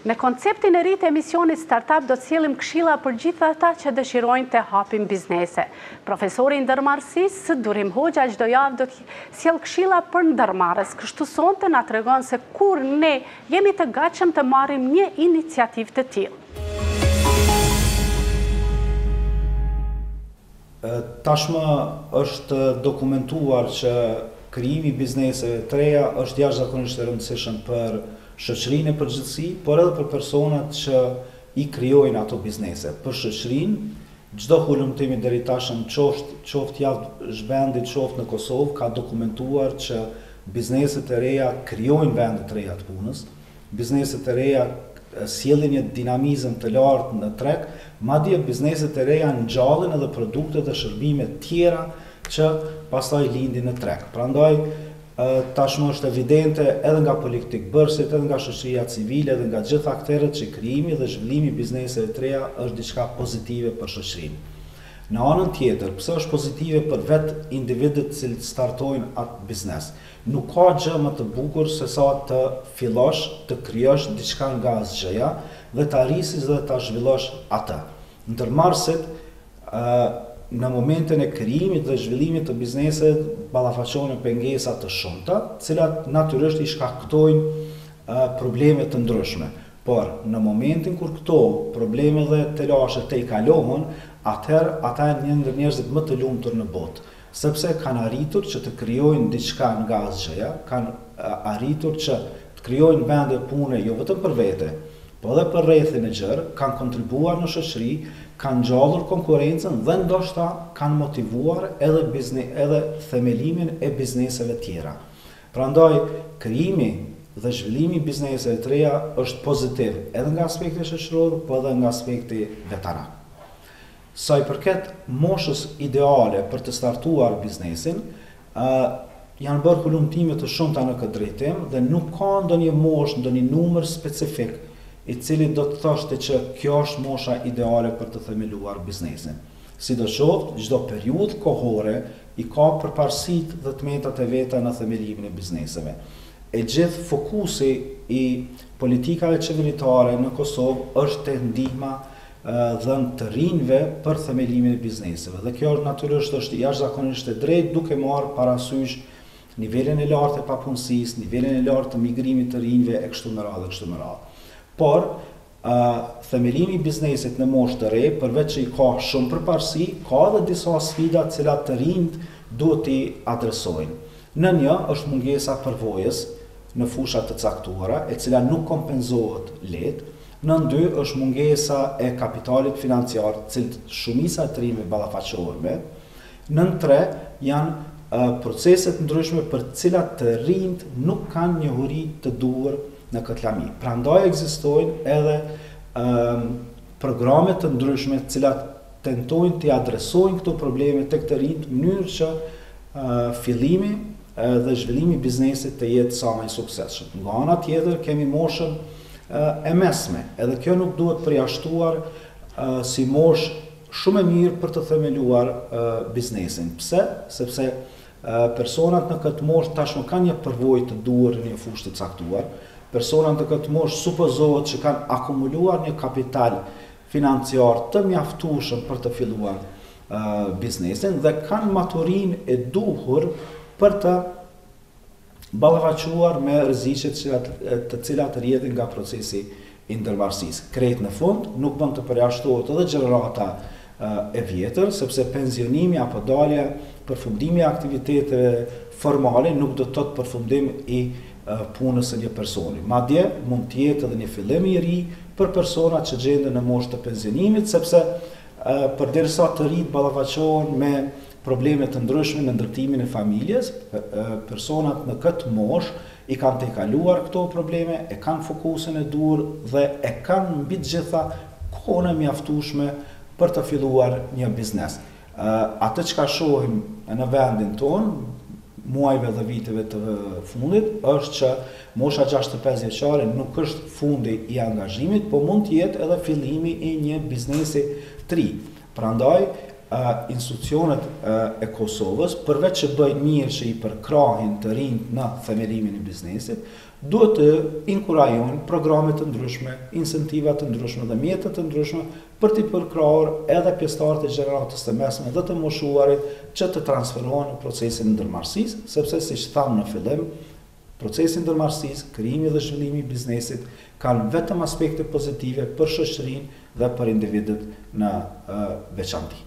Në konceptin e ri të emisionit Startup do të sjellim këshilla për gjithë ata që dëshirojnë të hapin biznese. Profesori i ndërmarrësisë, Së Durim Hoxha çdo javë do të sjell këshilla për ndërmarrës. Kështu sonte na tregon se kur ne Jemi të gatshëm të marrim një iniciativë të tillë. Tashmë është dokumentuar që krijimi i bizneseve të reja është jashtëzakonisht i rëndësishëm për shoqërinë në përgjithësi, por edhe për personat që i krijojnë ato biznese, për shoqërinë Çdo hulumtim i deritashëm qoftë qoftë jashtë vendit qoftë në Kosovë ka dokumentuar që bizneset e reja krijojnë vende të reja të punës, bizneset e reja sjellin një dinamizëm të lartë në treg, madje bizneset e reja ngjallin edhe produkte dhe shërbime tjera që pastaj lindin në treg. Prandaj, Tashmë është evidente edhe nga politikbërësit, edhe nga shoqëria civile, edhe nga gjithë akterët që krijimi dhe zhvillimi i bizneseve të reja është diçka pozitive për shoqërinë. Në anën tjetër, pse është pozitive për vetë individët të cilët startojnë atë biznes? Nuk ka gjë më të bukur sesa të fillosh të krijosh diçka nga asgjëja dhe ta rrisësh dhe ta zhvillosh atë. Ndërmarrësit Në momentin e krijimit dhe zhvillimit të biznesit ballafaqohen me pengesa të shumta, të cilat natyrisht i shkaktojnë probleme të ndryshme. Por, në momentin kur këto probleme dhe telashe tejkalohen, atëherë ata janë një ndër njerëzit më të lumtur në botë. Sepse kanë arritur që të krijojnë diçka nga asgjëja, kanë arritur që të krijojnë vende pune jo vetëm për vete, po edhe për rrethin e gjerë, kanë kontribuar në shoqëri, kanë ngjallur konkurrencën dhe ndoshta kanë motivuar edhe edhe themelimin e bizneseve tjera. Prandaj, krijimi dhe zhvillimi i bizneseve të reja është pozitiv edhe nga aspekti shoqëror, po edhe nga aspekti vetanak. Sa i përket moshës ideale për të startuar biznesin, janë bërë hulumtime të shumta në këtë drejtim dhe nuk ka ndonjë moshë, ndonjë numër specifik i cili do të thoshte që kjo është mosha ideale për të themeluar biznesin. Sidoqoftë, çdo periudhë kohore i ka përparësitë dhe të metat e veta në themelimin e bizneseve. E gjithë fokusi i politikave qeveritare në Kosovë është te ndihma dhënë të rinjve për themelimin e bizneseve dhe kjo natyrisht është jashtëzakonisht e drejtë duke marrë parasysh nivelin e lartë e papunësisë, nivelin e lartë të migrimit të rinjve e kështu me radhë e kështu me radhë. Por, themelimi i biznesit në moshë të re, përveç që i ka shumë përparësi, ka edhe disa sfida të cilat të rinjtë duhet t'i adresojnë. Nën një është mungesa përvojës në fusha të caktuara, e cila nuk kompenzohet lehtë, Nën dy është mungesa e kapitalit financiar të cilit shumica e të rinjve ballafaqohen me. Nën tre janë procese të ndryshme për të cilat të rinjtë nuk kanë njohuri të duhur në këtë lami. Prandaj ekzistojnë edhe programe të ndryshme të cilat tentojnë t'i adresojnë këto probleme tek të rinjtë në mënyrë që fillimi dhe zhvillimi i biznesit të jetë sa më i suksesshëm. Nga ana tjetër kemi moshën e mesme, edhe kjo nuk duhet përjashtuar si moshë shumë e mirë për të themeluar biznesin. Pse? Sepse personat në këtë moshë tashmë kanë një përvojë të duhur në një fushë të caktuar. Personat në këtë moshë supozohet që kanë akumuluar një kapital financiar të mjaftueshëm për të filluar biznesin dhe kanë maturinë e duhur për të ballafaquar me rreziqet që të cilat rrjedhin nga procesi i ndërmarrësisë. Krejt në fund, nuk bën të përjashtohet edhe gjenerata e vjetër, sepse pensionimi apo dalja, përfundimi i aktiviteteve formale nuk do të thotë përfundim i punës së një personi. Madje, mund të jetë edhe një fillim i ri për persona që gjenden në moshë të pensionimit, sepse përderisa të rinjtë ballafaqohen me Probleme të ndryshme në ndërtimin e familjes, personat në këtë moshë i kanë tejkaluar këto probleme, e kanë fokusin e duhur dhe e kanë mbi të gjitha kohën e mjaftueshme për të filluar një biznes. Atë çka shohim në vendin tonë muajve dhe viteve të fundit është që mosha gjashtëdhjetë e pesë vjeçare nuk është fundi i angazhimit, po mund të jetë edhe fillimi i një biznesi të ri. Prandaj, institucionet e Kosovës, përveç që bëjnë mirë që i përkrahin të rinjtë në themelimin e biznesit, duhet të inkurajojnë programe të ndryshme, incentiva të ndryshme dhe mjete të ndryshme për t'i përkrahur edhe pjesëtarët e gjeneratës të mesme dhe të moshuarit që të transferohen në procesin e ndërmarrësisë, sepse siç thamë në fillim, Procesi i ndërmarrësisë, krijimi dhe zhvillimi i biznesit kanë vetëm aspekte pozitive për shoqërinë dhe për individët në veçanti.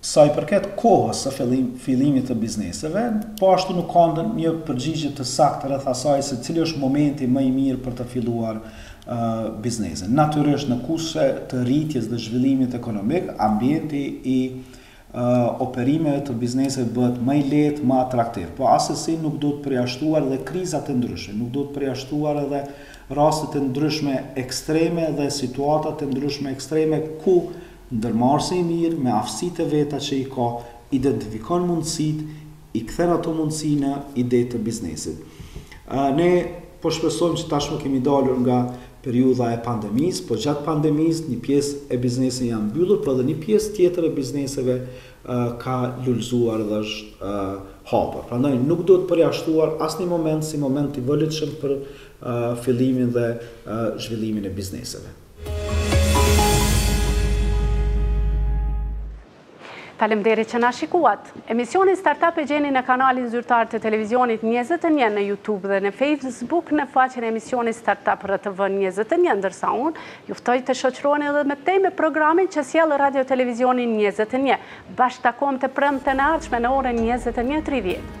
Sa i përket kohës së fillimit të bizneseve, po ashtu nuk ka një përgjigje të saktë rreth asaj se cili është momenti më i mirë për të filluar biznesin. Natyrisht, në kushte të rritjes dhe zhvillimit ekonomik, ambienti i operimeve të bizneseve bëhet më i lehtë, më atraktiv. Po asesi nuk duhet përjashtuar edhe krizat e ndryshme, nuk duhet përjashtuar edhe rastet e ndryshme ekstreme dhe situatat e ndryshme ekstreme ku ndërmarrësi i mirë me aftësitë e veta që i ka, identifikon mundësitë, i kthen ato mundësi në ide të biznesit. Ne po shpresojmë që tashmë kemi dalur nga periudha e pandemisë, por gjatë pandemisë një pjesë e bizneseve janë mbyllur, por edhe një pjesë tjetër e bizneseve ka lulëzuar dhe është hapur. Prandaj nuk duhet përjashtuar asnjë moment si moment i volitshëm për fillimin dhe zhvillimin e bizneseve. Faleminderit që na shikuat! Emisionin Startup e gjeni në kanalin zyrtar të Televizionit njëzet e një në Youtube dhe në Fejsbuk në faqen e emisionit Startup rtv njëzet e një, ndërsa unë ju ftoj të shoqëroheni edhe më tej me programin që sjell Radio Televizioni njëzet e një. Bashkë takohemi të premten e ardhshme në orën njëzet e një e tridhjetë.